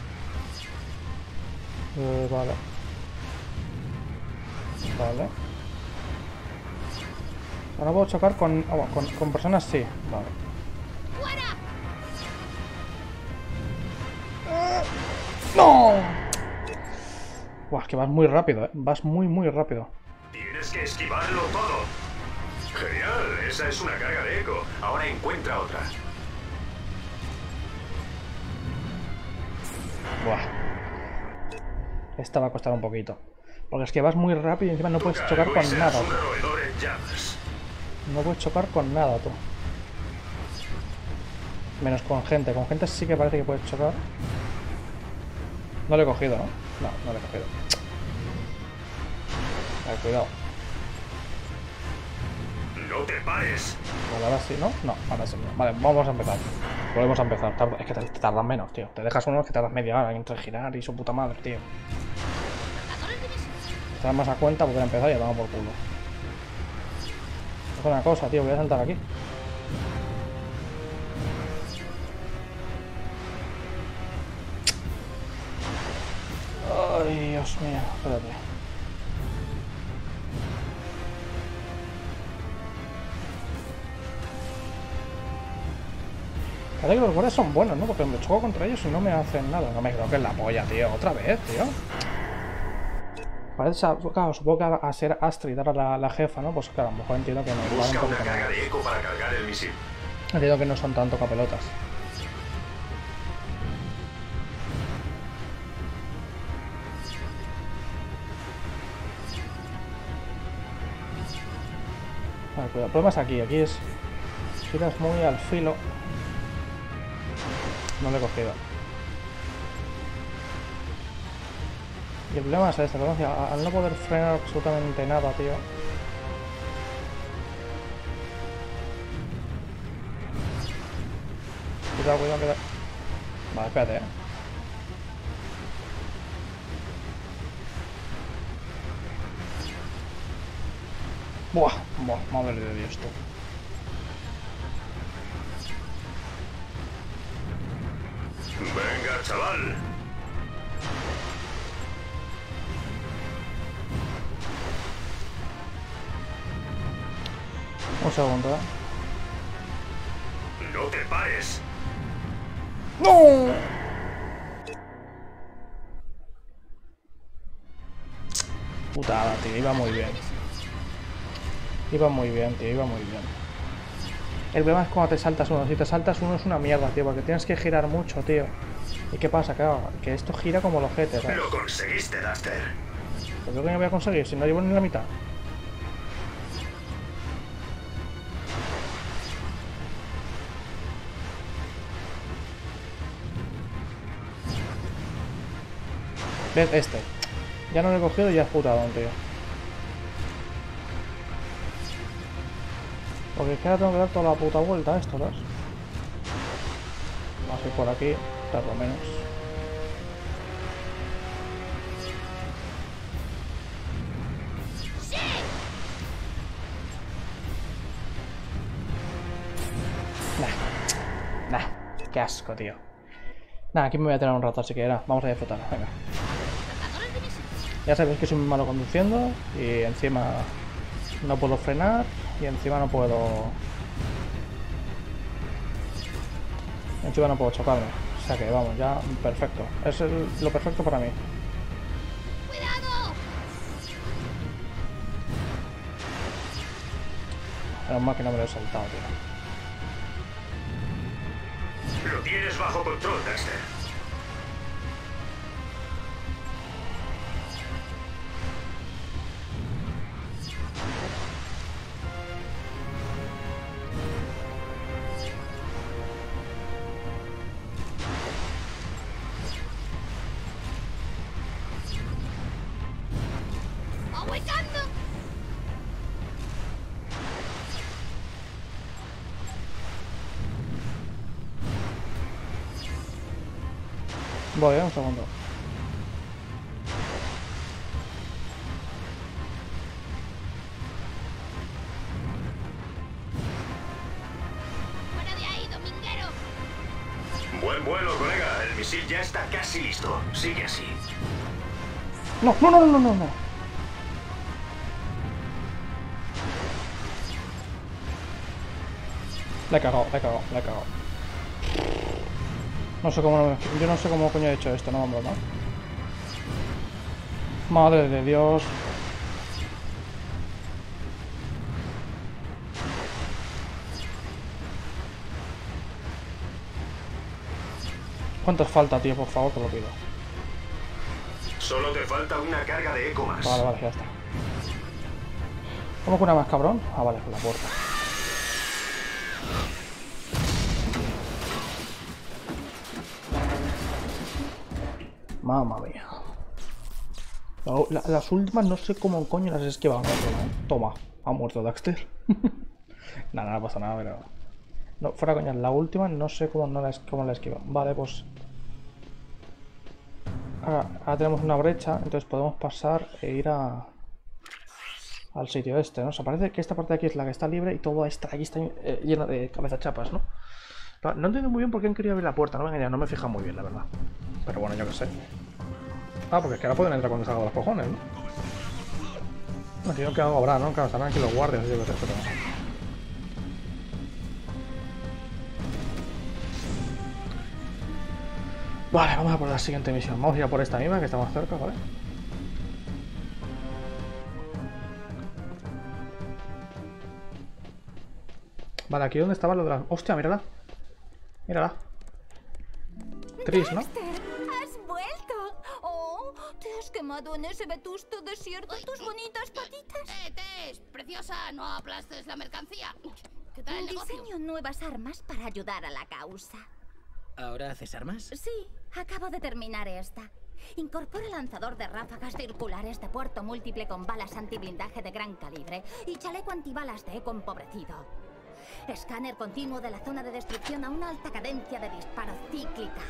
Eh, vale. Vale. Ahora puedo chocar con, ah, con, con personas, sí. Vale. ¡No! Buah, es que vas muy rápido, ¿eh? Vas muy, muy rápido. Tienes que esquivarlo todo. Esa es una carga de eco. Ahora encuentra otra. Buah. Esta va a costar un poquito. Porque es que vas muy rápido y encima no puedes chocar con nada. No puedes chocar con nada, tú. Menos con gente. Con gente sí que parece que puedes chocar. No lo he cogido, ¿no? No, no lo he cogido. Vale, cuidado. No te pares. Vale, ahora sí, ¿no? No, ahora sí. Vale, vamos a empezar. Volvemos a empezar. Es que te, tardas menos, tío. Te dejas uno que tardas media hora entre girar y su puta madre, tío. Te das más a cuenta, a empezar y ya damos por culo. Es una cosa, tío. Voy a saltar aquí. Ay, Dios mío. Espérate. Parece que los guardias son buenos, ¿no? Porque me choco contra ellos y no me hacen nada. No me creo que es la polla, tío. Otra vez, tío. Parece, claro, supongo que a ser Astrid era la, la jefa, ¿no? Pues claro, a lo mejor entiendo que no. Busca una poquito carga más. de eco para cargar el misil. Entiendo que no son tanto capelotas. Vale, cuidado. El problema es aquí. Aquí es... Giras muy al filo. No lo he cogido. Y el problema es este, al no poder frenar absolutamente nada, tío. Cuidado, cuidado, cuidado. Vale, espérate, eh. Buah, buah, madre de Dios, tú. Chaval. Un segundo, eh. No te pares. ¡No! Putada, tío, iba muy bien. Iba muy bien, tío, iba muy bien. El problema es cuando te saltas uno. Si te saltas uno es una mierda, tío, porque tienes que girar mucho, tío. ¿Y qué pasa? Claro, que esto gira como los jetes. Lo conseguiste, Duster. Pues yo que no voy a conseguir si no llevo ni la mitad. ¿Ves? Este. Ya no lo he cogido y ya es putadón, tío. Porque es que ahora tengo que dar toda la puta vuelta a esto, ¿sabes? Vamos a ir por aquí, por lo menos. Nah. Nah. Qué asco, tío. Nah, aquí me voy a tener un rato, así que era. Vamos a disfrutar. Venga. Ya sabéis que soy muy malo conduciendo y encima no puedo frenar y encima no puedo... Encima no puedo chocarme. O sea que vamos, ya perfecto. Es el- lo perfecto para mí. ¡Cuidado! Menos mal que no me lo he saltado, tío. Lo tienes bajo control, Dexter. No, no, no, no, no. La he cagado, la he cagado, la he cagado. No sé cómo no me... Yo no sé cómo coño he hecho esto, no, hombre, no. Madre de Dios. ¿Cuántas falta, tío? Por favor, te lo pido. Solo te falta una carga de eco más. Vale, vale, ya está. ¿Cómo que una más, cabrón? Ah, vale, con la puerta. Mamma mía. La- la- las últimas no sé cómo coño las. ¿no? Toma, ha muerto Daxter. nada, nada pasa nada, pero... No, fuera coña, la última no sé cómo, no la, cómo la. Vale, pues... Ahora, ahora tenemos una brecha, entonces podemos pasar e ir a... Al sitio este, ¿no? O sea, parece que esta parte de aquí es la que está libre y todo esta aquí está eh, llena de cabezachapas, ¿no? Claro, No entiendo muy bien por qué han querido abrir la puerta, no me engañan, no me fija muy bien, la verdad. Pero bueno, yo qué sé. Ah, porque es que ahora pueden entrar cuando salga de los cojones, ¿no? No entiendo que algo habrá, ¿no? Claro, estarán aquí los guardias, yo qué sé, pero... Vale, vamos a por la siguiente misión. Vamos a ir a por esta misma, que está más cerca, ¿vale? Vale, aquí donde estaba lo de la... Hostia, mírala. Mírala. Tris, ¿no? ¡Has vuelto! ¡Oh! ¿Te has quemado en ese vetusto desierto tus bonitas patitas? ¡Eh, Tess! ¡Preciosa! ¡No aplastes la mercancía! ¿Qué tal el negocio? Diseño nuevas armas para ayudar a la causa. ¿Ahora haces armas? Sí, acabo de terminar esta. Incorpora lanzador de ráfagas circulares de puerto múltiple con balas antiblindaje de gran calibre y chaleco antibalas de eco empobrecido. Escáner continuo de la zona de destrucción a una alta cadencia de disparo cíclica.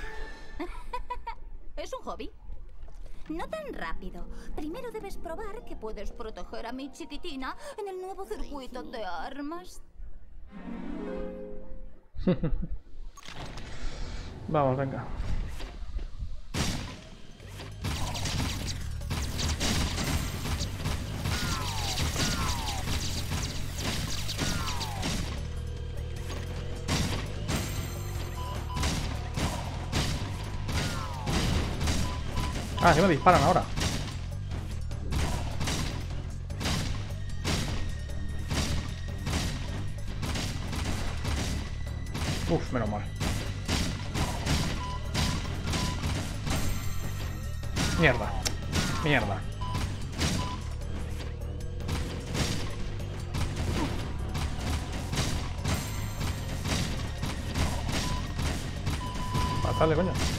¿Es un hobby? No tan rápido. Primero debes probar que puedes proteger a mi chiquitina en el nuevo circuito de armas. Vamos, venga. Ah, sí me disparan ahora. Uf, menos mal. Mierda. Mierda. Matadle, coño.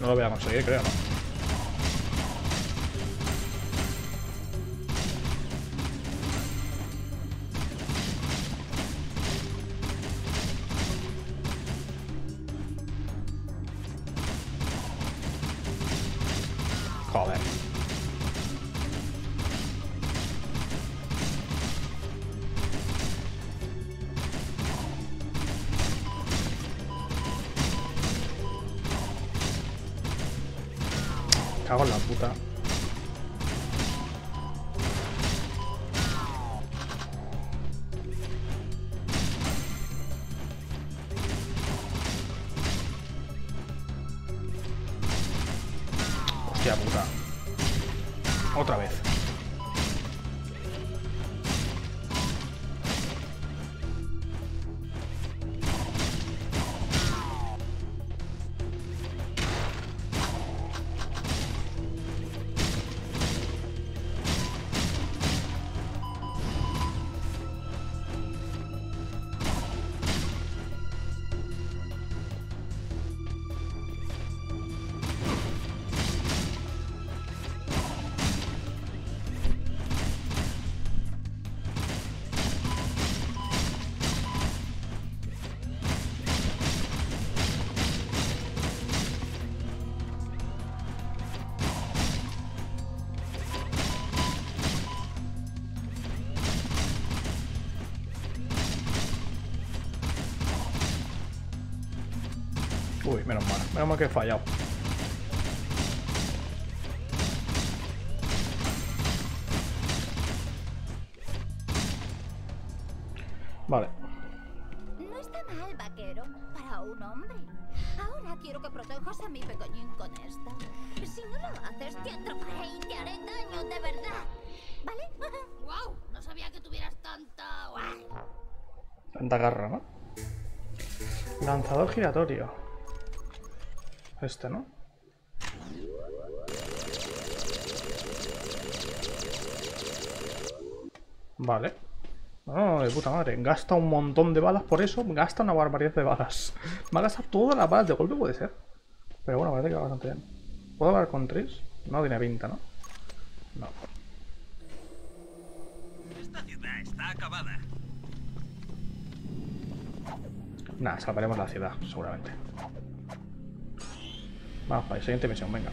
No lo voy a conseguir, creo, ¿no? Joder. Menos mal. Menos mal que he fallado. Vale. No está mal, vaquero, para un hombre. Ahora quiero que protejas a mi pequeñín con esto. Si no lo haces, te atraparé y te haré daño de verdad. ¿Vale? ¡Wow! No sabía que tuvieras tanta... Tanta garra, ¿no? Lanzador giratorio. Este, ¿no? Vale. No, de puta madre. Gasta un montón de balas por eso. Gasta una barbaridad de balas. Va a gastar todas las balas de golpe, puede ser. Pero bueno, parece que va bastante bien. ¿Puedo hablar con Tris? No tiene pinta, ¿no? No. Esta ciudad está acabada. Nada, salvaremos la ciudad, seguramente. Vamos para ahí, siguiente misión, venga.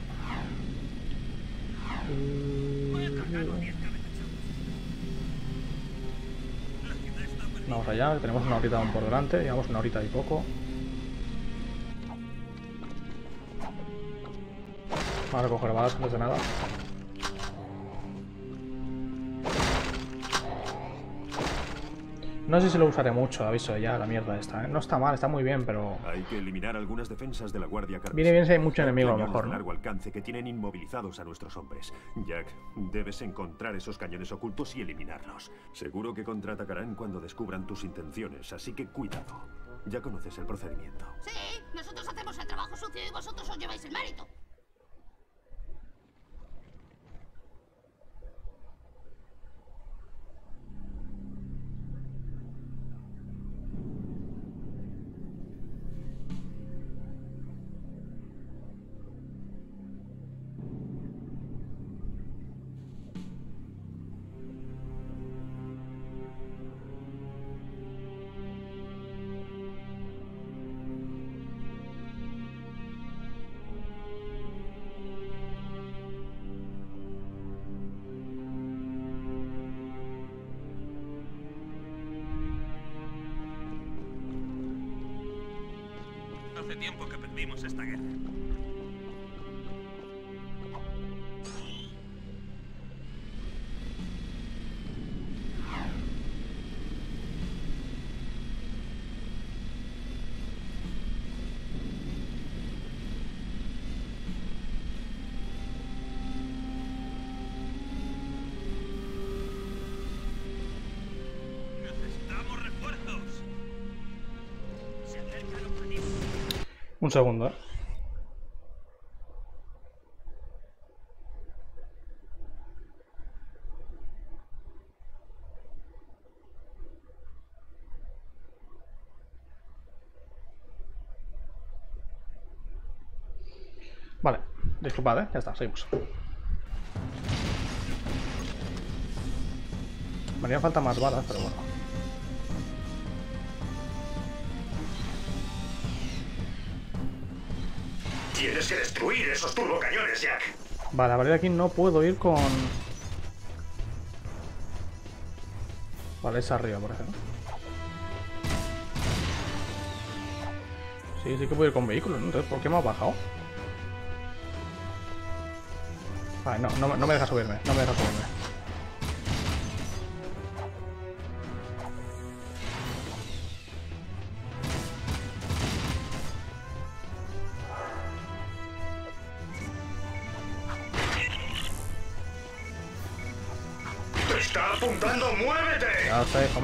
Vamos allá, tenemos una horita aún por delante, llevamos una horita y poco. Vamos a coger balas antes de nada. No sé si lo usaré mucho, aviso ya, la mierda esta, ¿eh? No está mal, está muy bien, pero... Hay que eliminar algunas defensas de la Guardia Carmesí. Viene bien si hay mucho enemigo, a lo mejor, largo alcance que tienen inmovilizados a nuestros hombres. Jack, debes encontrar esos cañones ocultos y eliminarlos. Seguro que contraatacarán cuando descubran tus intenciones, así que cuidado. Ya conoces el procedimiento. Sí, nosotros hacemos el trabajo sucio y vosotros os lleváis el mérito. Segundo, ¿eh? Vale, disculpad, ¿eh? Ya está, seguimos. Me harían falta más balas, pero bueno. Tienes que destruir esos turbocañones, Jack. Vale, a partir de aquí no puedo ir con... Vale, es arriba, por ejemplo. Sí, sí que puedo ir con vehículos, ¿no? Entonces, ¿por qué me ha bajado? Vale, no, no, me- no me deja subirme, no me deja subirme.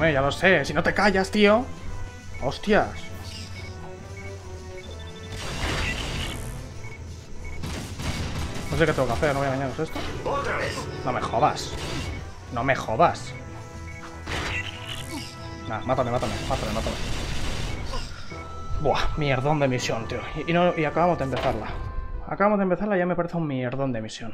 Hombre, ya lo sé. Si no te callas, tío. Hostias. No sé qué tengo que hacer, no voy a engañaros esto. No me jodas. No me jodas. Nah, mátame, mátame, mátame, mátame. Buah, mierdón de misión, tío. Y, y acabamos de empezarla. Acabamos de empezarla y ya me parece un mierdón de misión.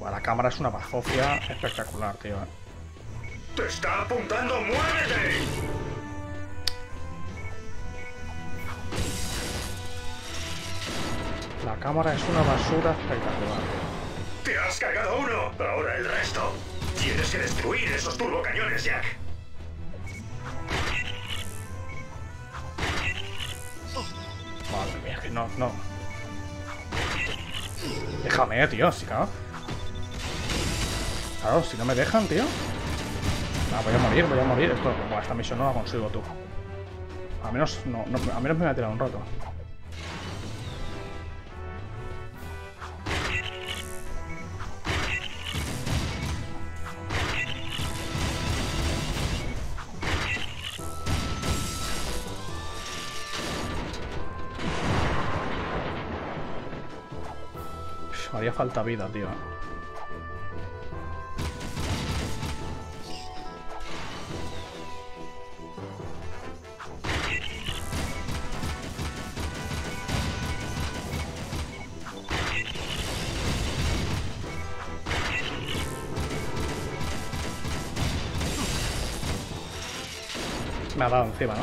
Buah, la cámara es una bazofia espectacular, tío. ¡Te está apuntando! ¡Muévete! La cámara es una basura espectacular. ¡Te has cargado uno! Ahora el resto. Tienes que destruir esos turbocañones, Jack. Madre mía, que no, no. Déjame, tío, si claro. Claro, si no me dejan, tío. Ah, voy a morir, voy a morir. Esto, esta misión no la consigo, tú. A menos, no, no, a menos me voy a tirar un rato. Haría falta vida, tío. Dado encima, ¿no?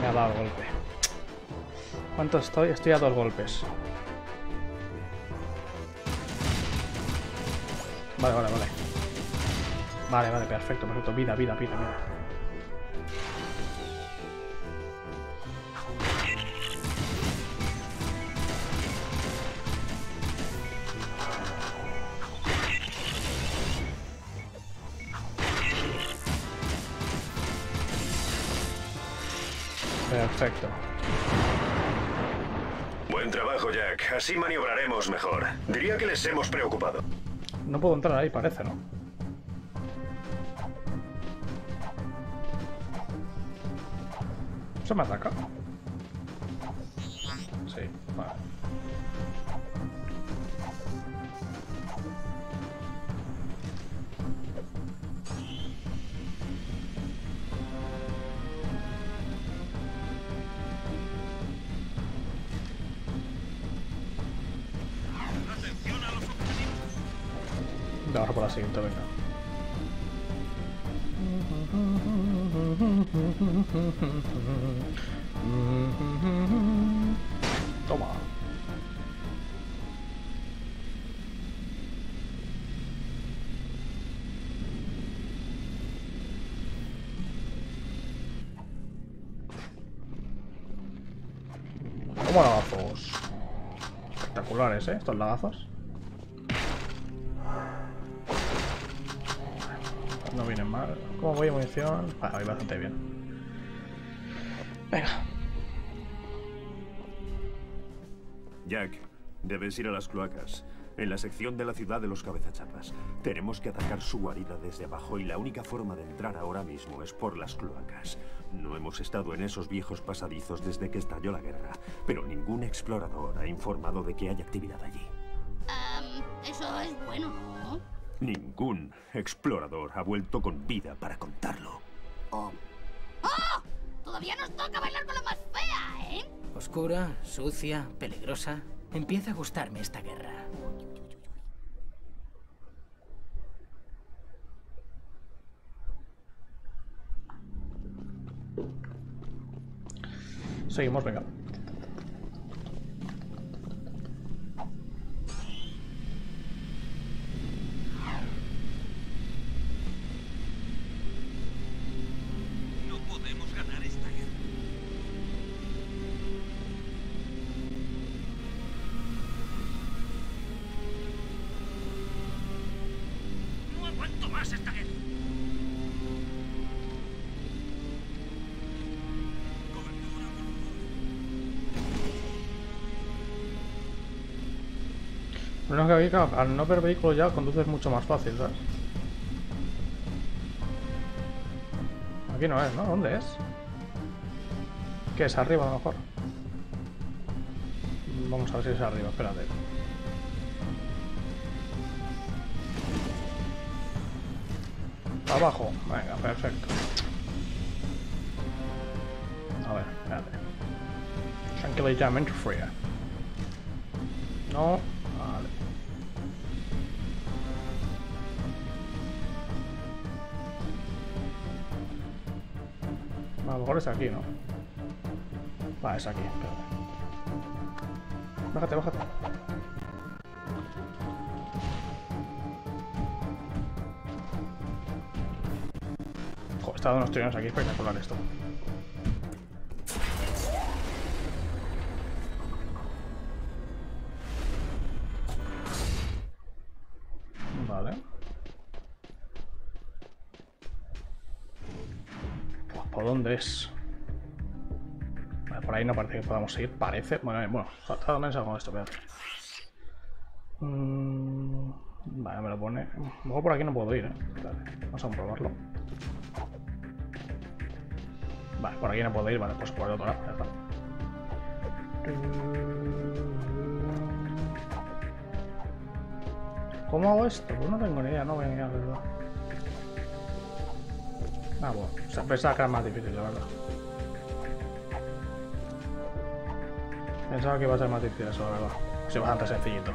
Me ha dado golpe. ¿Cuánto estoy? Estoy a dos golpes. Vale, vale, vale. Vale, vale, perfecto, perfecto. Vida, vida, vida, vida. No puedo entrar ahí, parece, ¿no? ¿Se me ataca? Por la siguiente, venga. Toma. Toma lagazos. Espectaculares, ¿eh? Estos lagazos. No vienen mal. ¿Cómo voy de munición? Vale, voy bastante bien. Venga. Jack, debes ir a las cloacas. En la sección de la ciudad de los cabezachapas. Tenemos que atacar su guarida desde abajo y la única forma de entrar ahora mismo es por las cloacas. No hemos estado en esos viejos pasadizos desde que estalló la guerra, pero ningún explorador ha informado de que hay actividad allí. Am, eso es bueno, ¿no? Ningún explorador ha vuelto con vida para contarlo. ¡Oh! ¡Oh! Todavía nos toca bailar con la más fea, ¿eh? Oscura, sucia, peligrosa. Empieza a gustarme esta guerra. Seguimos, venga. Que al no ver vehículos ya conduces mucho más fácil, ¿sabes? Aquí no es, ¿no? ¿Dónde es? ¿Qué es? ¿Arriba a lo mejor? Vamos a ver si es arriba, espérate. Abajo, venga, perfecto. A ver, espérate. Tranquilamente fría. No, lo mejor es aquí, ¿no? Va, es aquí, espérate. Bájate, bájate. Joder, está dando unos trinos aquí espectacular esto. Es? Vale, por ahí no parece que podamos ir. Parece. Bueno, eh, bueno, está dónde con esto, espérate. Mm, vale, me lo pone. Luego por aquí no puedo ir, eh. Espérate, Vamos a comprobarlo. Vale, por aquí no puedo ir, vale, pues por el otro lado, ya está. ¿Cómo hago esto? Pues no tengo ni idea, no venía, verdad. Ah, bueno. Pensaba que era más difícil, la verdad. Pensaba que iba a ser más difícil eso, la verdad. Sí, bastante sencillito.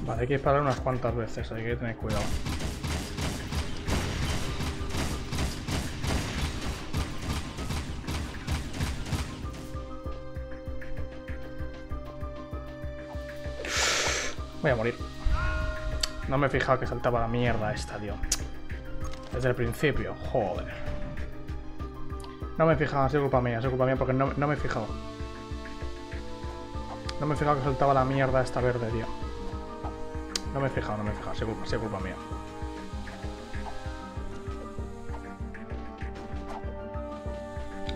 Vale, hay que disparar unas cuantas veces, hay que tener cuidado. Voy a morir. No me he fijado que saltaba la mierda esta, tío. Desde el principio, joder. No me he fijado, es culpa mía, es culpa mía porque no, no me he fijado. No me he fijado que saltaba la mierda esta verde, tío. No me he fijado, no me he fijado, es culpa, culpa mía.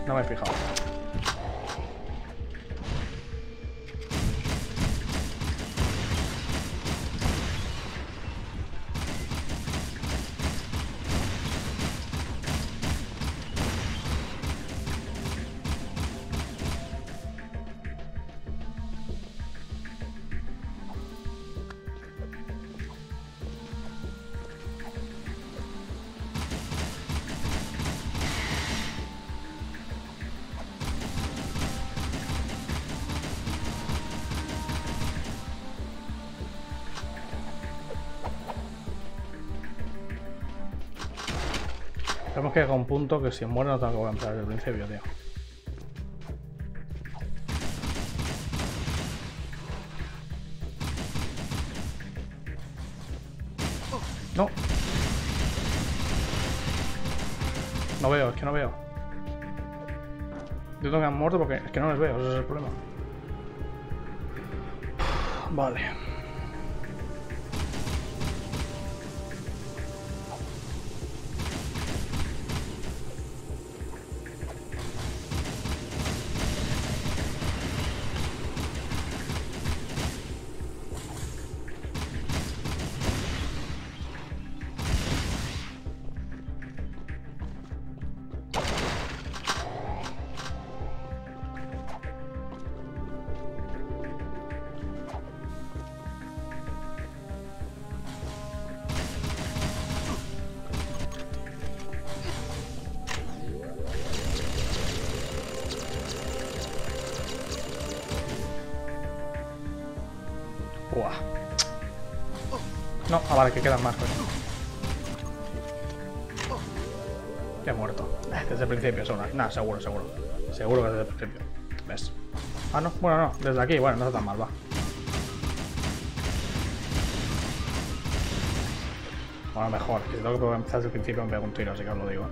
No me he fijado. Un punto que si muere no tengo que desde el principio, tío. No. No veo, es que no veo. Yo tengo que han muerto porque es que no les veo, ese es el problema. Vale. Ah, vale, que quedan más. Ya he muerto. Desde el principio, seguro. Nah, seguro, seguro. Seguro que desde el principio. ¿Ves? Ah, no, bueno, no. Desde aquí, bueno, no está tan mal, va. Bueno, mejor. Si tengo que empezar desde el principio me pego un tiro, así que os lo digo.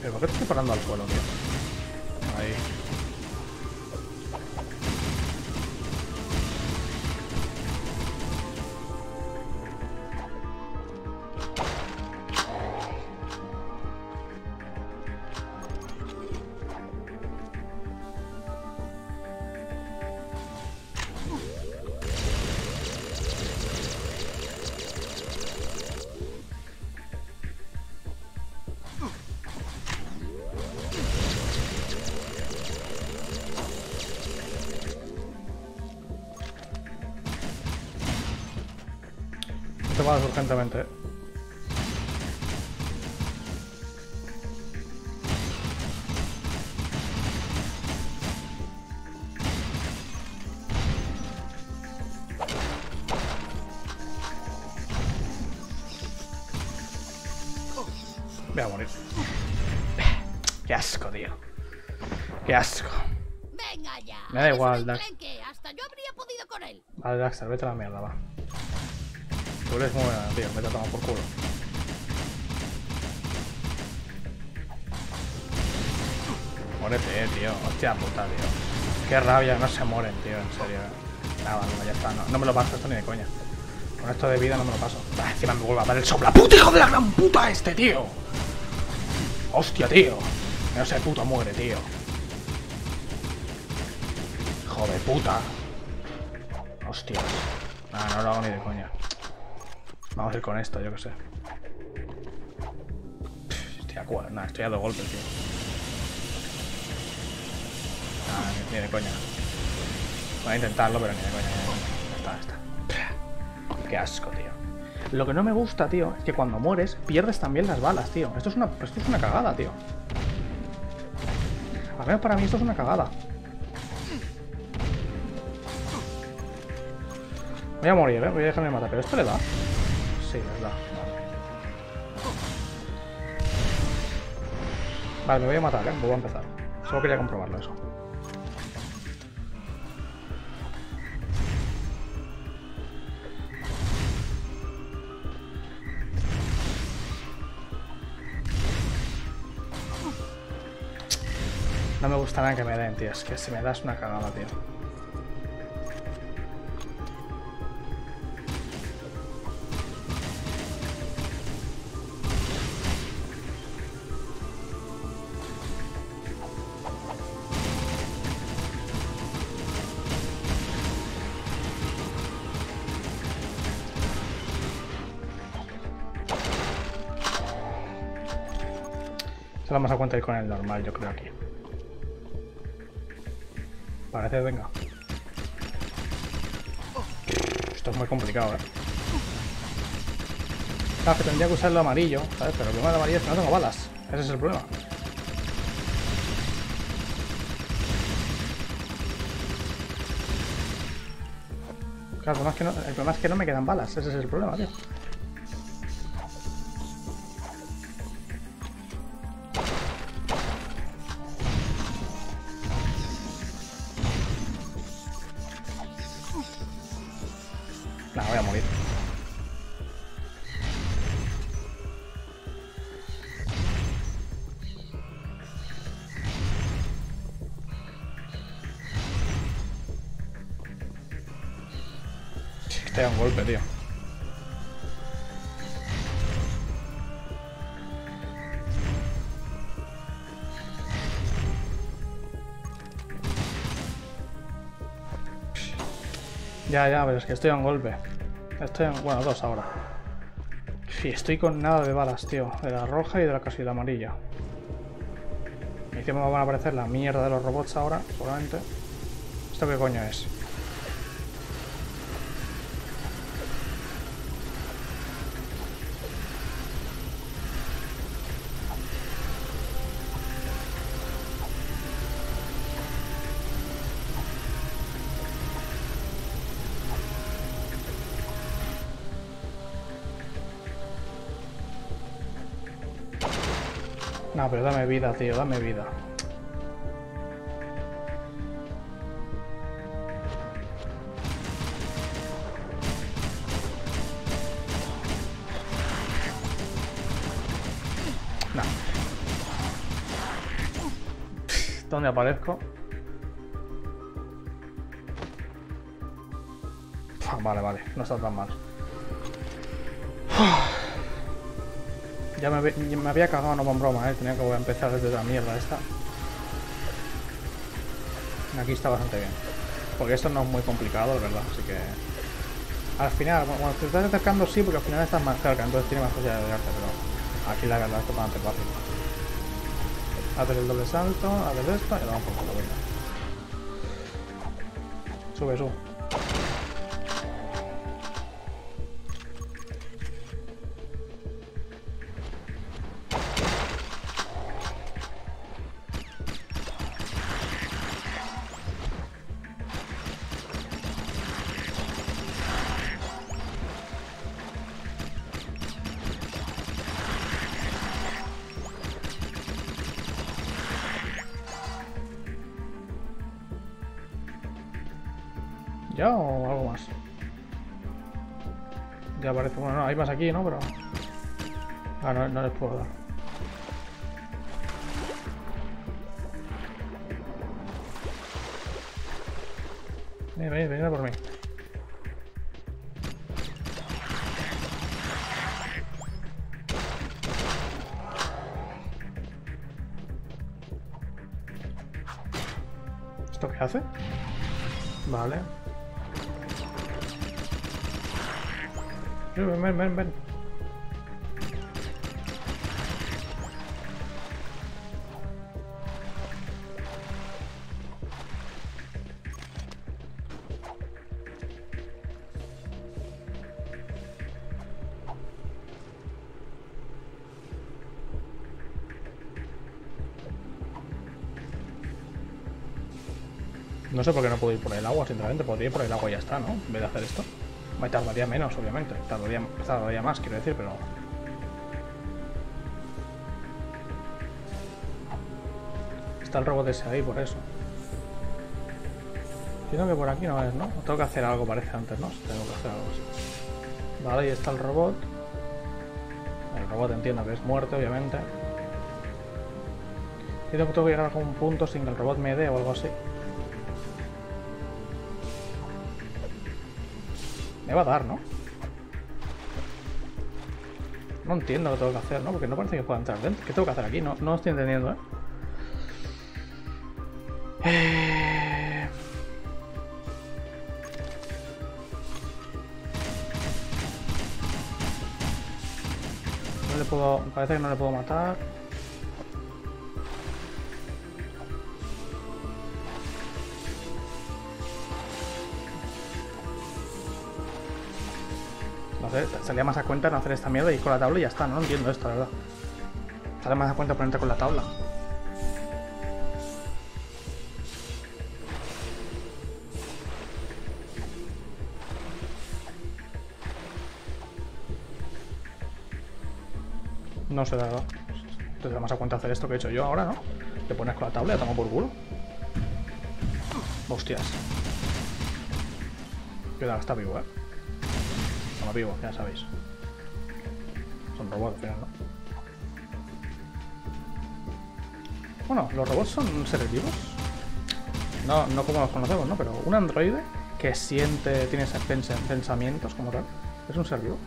¿Pero por qué estoy parando al suelo, tío? Te vas urgentemente. eh. Voy a morir. Qué asco, tío. Qué asco. Venga ya. Me da igual, Dax. enclenque, Hasta yo habría podido con él. Vale, Daxter, vete a la mierda, va. Hostia puta, tío. Qué rabia, no se mueren, tío, en serio. Nada, no, ya está. No, me lo paso esto ni de coña. Con esto de vida no me lo paso. Ah, encima me vuelve a dar el sopla. ¡Puta hijo de la gran puta este, tío! ¡Hostia, tío! No sé, puto muere, tío. Hijo de puta. Hostias. Ah, no lo hago ni de coña. Vamos a ir con esto, yo qué sé. cua- Nah, estoy a dos golpes, tío. Ni, de coña. Voy a intentarlo, pero ni de coña. Está, está. Qué asco, tío. Lo que no me gusta, tío, es que cuando mueres pierdes también las balas, tío. Esto es una, esto es una cagada, tío. Al menos para mí esto es una cagada. Voy a morir, ¿eh? Voy a dejarme matar. ¿Pero esto le da? Sí, les da. Vale. Me voy a matar, ¿eh? Vuelvo a empezar. Solo quería comprobarlo eso. No me gusta que me den, tío. Es que si me das una cagada, tío. Se vamos a cuenta ir con el normal, yo creo aquí. Parece, venga. Esto es muy complicado, eh. Claro, que tendría que usar el amarillo, ¿sabes? Pero el problema del amarillo es que no tengo balas. Ese es el problema. Claro, el que el problema es que no me quedan balas. Ese es el problema, tío. Ya, ya, pero es que estoy a un golpe. Estoy en... Bueno, dos ahora. Sí, estoy con nada de balas, tío. De la roja y de la casi la amarilla. Y encima me van a aparecer la mierda de los robots ahora, seguramente. ¿Esto qué coño es? No, pero dame vida, tío, dame vida. No. ¿Dónde aparezco? Ah, Vale, vale, no está tan mal. Ya me, había- cagado, no con broma, ¿eh? Tenía que empezar desde la mierda esta. Aquí está bastante bien. Porque esto no es muy complicado, verdad, así que... Al final, cuando te estás acercando sí, porque al final estás más cerca, entonces tiene más posibilidad de darte, pero... Aquí la verdad es totalmente fácil. Haces el doble salto, haces esto y le damos por culo, venga. Sube, sube. ¿Ya o algo más? Ya parece... Bueno, no, hay más aquí, ¿no? Pero... Ah, no, no les puedo dar. Ven, ven, ven por mí. ¿Esto qué hace? Vale. Ven, ven, ven, ven. No sé por qué no puedo ir por el agua, sinceramente. Podría ir por el agua y ya está, ¿no? En vez de hacer esto. Me tardaría menos, obviamente. Tardaría, tardaría más, quiero decir, pero... Está el robot ese ahí, por eso. Entiendo que por aquí no es, ¿no? Tengo que hacer algo, parece antes, ¿no? Tengo que hacer algo así. Vale, ahí está el robot. El robot entiendo que es muerte, obviamente. Entiendo que tengo que llegar a algún punto sin que el robot me dé o algo así. Me va a dar, ¿no? No entiendo lo que tengo que hacer, ¿no? Porque no parece que pueda entrar dentro. ¿Qué tengo que hacer aquí? No, no lo estoy entendiendo, ¿eh? Eh, No le puedo... Parece que no le puedo matar. Salía más a cuenta no hacer esta mierda y con la tabla y ya está. No entiendo esto, la verdad. Sale más a cuenta ponerte con la tabla. No sé, la verdad. Te da más a cuenta hacer esto que he hecho yo ahora, ¿no? Te pones con la tabla y tomo por culo. Hostias. Cuidado, está vivo, ¿eh? Está vivo, ya sabéis. Son robots, pero no. Bueno, los robots son seres vivos. No, no como los conocemos, ¿no? Pero un androide que siente, tiene esos pens- pensamientos como tal, es un ser vivo.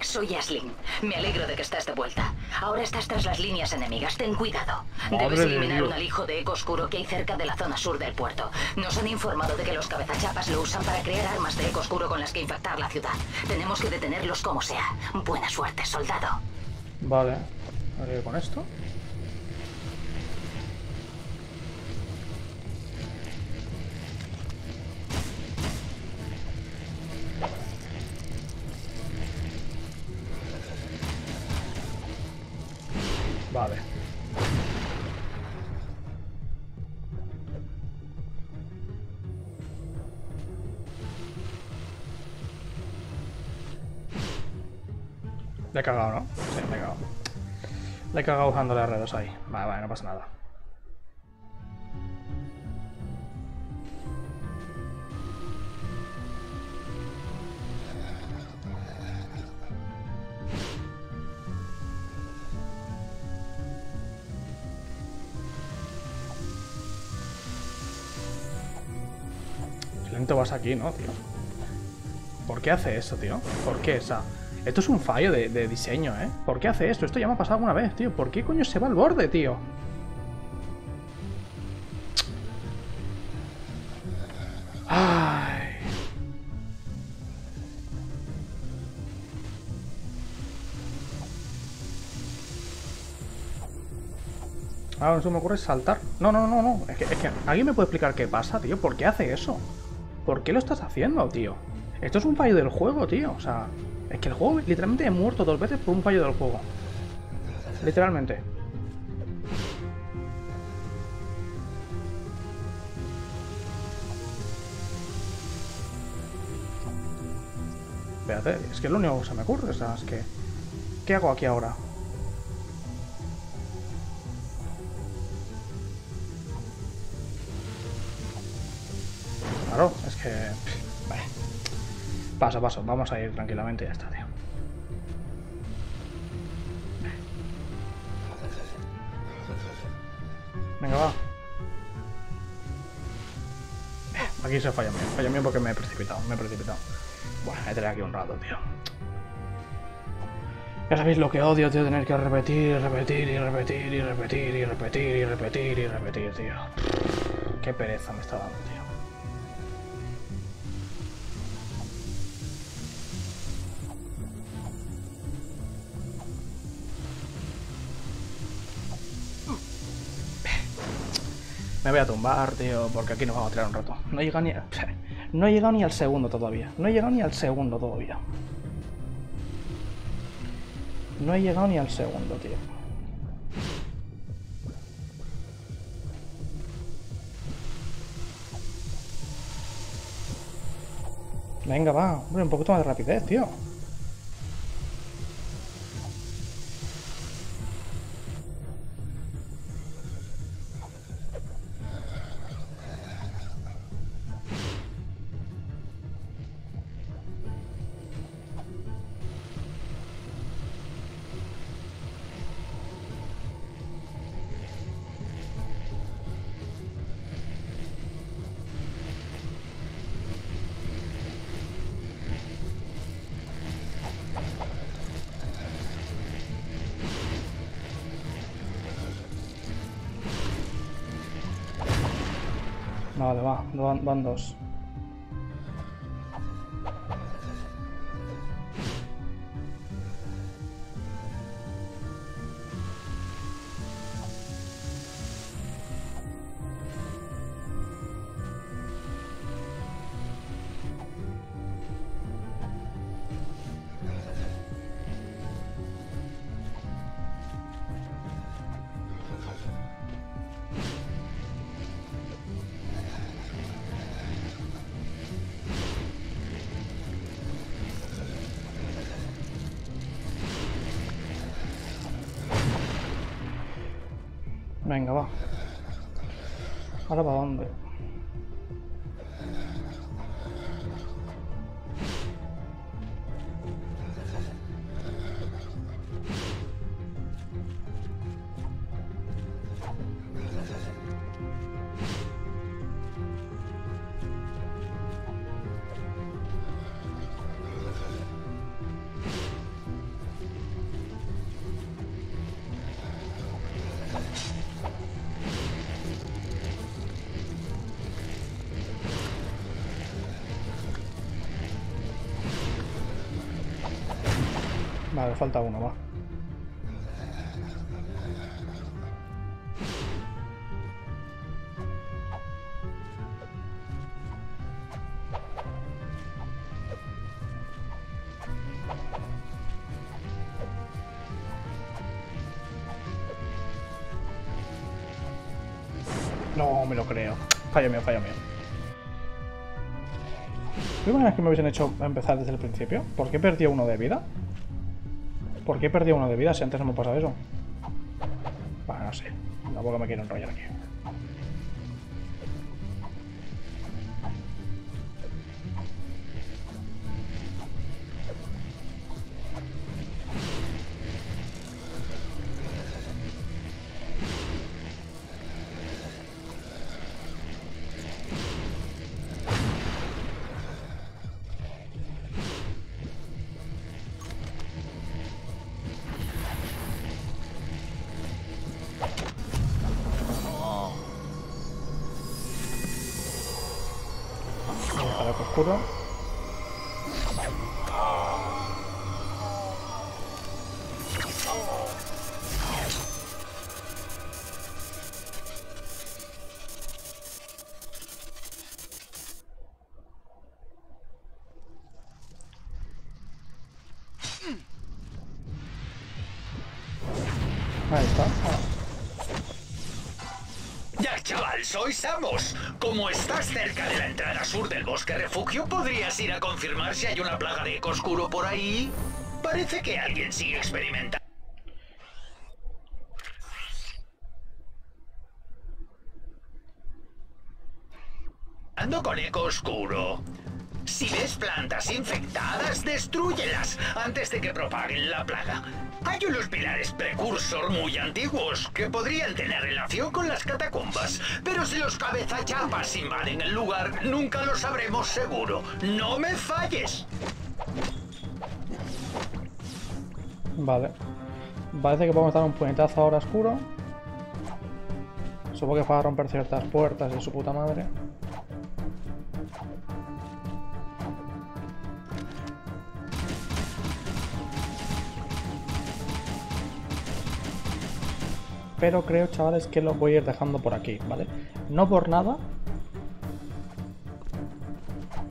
Jack, soy Ashley. Me alegro de que estás de vuelta. Ahora estás tras las líneas enemigas. Ten cuidado. Madre Debes de eliminar un alijo de eco oscuro que hay cerca de la zona sur del puerto. Nos han informado de que los cabezachapas lo usan para crear armas de eco oscuro con las que infectar la ciudad. Tenemos que detenerlos como sea. Buena suerte, soldado. Vale. A ver con esto. Le he cagado, ¿no? Sí, le he cagado. Le he cagado usando las redes ahí. Vale, vale, no pasa nada. Lento vas aquí, ¿no, tío? ¿Por qué hace eso, tío? ¿Por qué esa...? Esto es un fallo de, diseño, ¿eh? ¿Por qué hace esto? Esto ya me ha pasado alguna vez, tío. ¿Por qué coño se va al borde, tío? Ay. Ahora no se me ocurre saltar. No, no, no, no. Es que, es que alguien me puede explicar qué pasa, tío. ¿Por qué hace eso? ¿Por qué lo estás haciendo, tío? Esto es un fallo del juego, tío. O sea, que el juego literalmente he muerto dos veces por un fallo del juego. Literalmente. Espérate, es que es lo único que se me ocurre. O sea, es que... ¿Qué hago aquí ahora? Paso, paso. Vamos a ir tranquilamente ya está, tío. Venga, va. Aquí se falla mío. Falla mío porque me he precipitado. Me he precipitado. Bueno, he tenido aquí un rato, tío. Ya sabéis lo que odio, tío, tener que repetir, repetir y repetir y repetir y repetir y repetir y repetir, tío. Qué pereza me está dando, Me voy a tumbar, tío, porque aquí nos vamos a tirar un rato. No he llegado ni, no he llegado ni al segundo todavía. No he llegado ni al segundo todavía. No he llegado ni al segundo, tío. Venga, va. Hombre, un poquito más de rapidez, tío. Van, van dos. Ahora para falta uno, va. No me lo creo. Fallo mío, fallo mío. ¿Qué que me hubiesen hecho empezar desde el principio? ¿Por qué perdí uno de vida? ¿Por qué perdí uno de vida si antes no me pasaba eso? Bueno, no sé. Tampoco me quiero enrollar aquí. Como estás cerca de la entrada sur del bosque refugio, ¿podrías ir a confirmar si hay una plaga de eco oscuro por ahí? Parece que alguien sigue experimentando. Ando con eco oscuro. Si ves plantas infectadas, destrúyelas antes de que propaguen la plaga. Hay unos pilares precursor muy antiguos que podrían tener relación con las catacumbas, pero si los cabezachapas invaden el lugar, nunca lo sabremos seguro. ¡No me falles! Vale. Parece que podemos dar un puñetazo ahora oscuro. Supongo que para romper ciertas puertas de su puta madre. Pero creo, chavales, que lo voy a ir dejando por aquí, ¿vale? No por nada,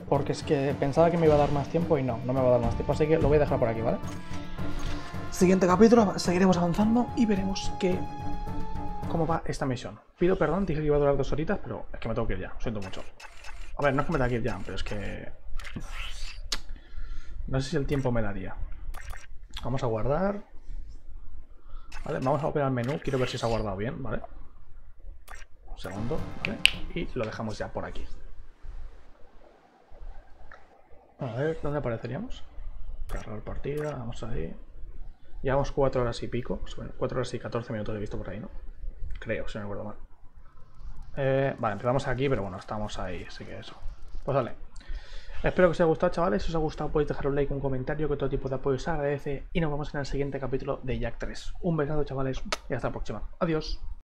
porque es que pensaba que me iba a dar más tiempo y no, no me va a dar más tiempo, así que lo voy a dejar por aquí, ¿vale? Siguiente capítulo, seguiremos avanzando y veremos qué cómo va esta misión. Pido perdón, dije que iba a durar dos horitas, pero es que me tengo que ir ya, siento mucho. A ver, no es que me tenga que ir ya, pero es que... No sé si el tiempo me daría. Vamos a guardar. Vale, vamos a operar el menú, quiero ver si se ha guardado bien, ¿vale? Un segundo, ¿vale? Y lo dejamos ya por aquí. A ver, ¿dónde apareceríamos? Cargar partida, vamos ahí. Llevamos 4 horas y pico, 4 horas y 14 minutos he visto por ahí, ¿no? Creo, si no me acuerdo mal. Eh, vale, empezamos aquí, pero bueno, estamos ahí, así que eso. Pues vale. Espero que os haya gustado, chavales. Si os ha gustado, podéis dejar un like, un comentario, que todo tipo de apoyo se agradece. Y nos vemos en el siguiente capítulo de Jack 3. Un besazo, chavales, y hasta la próxima. Adiós.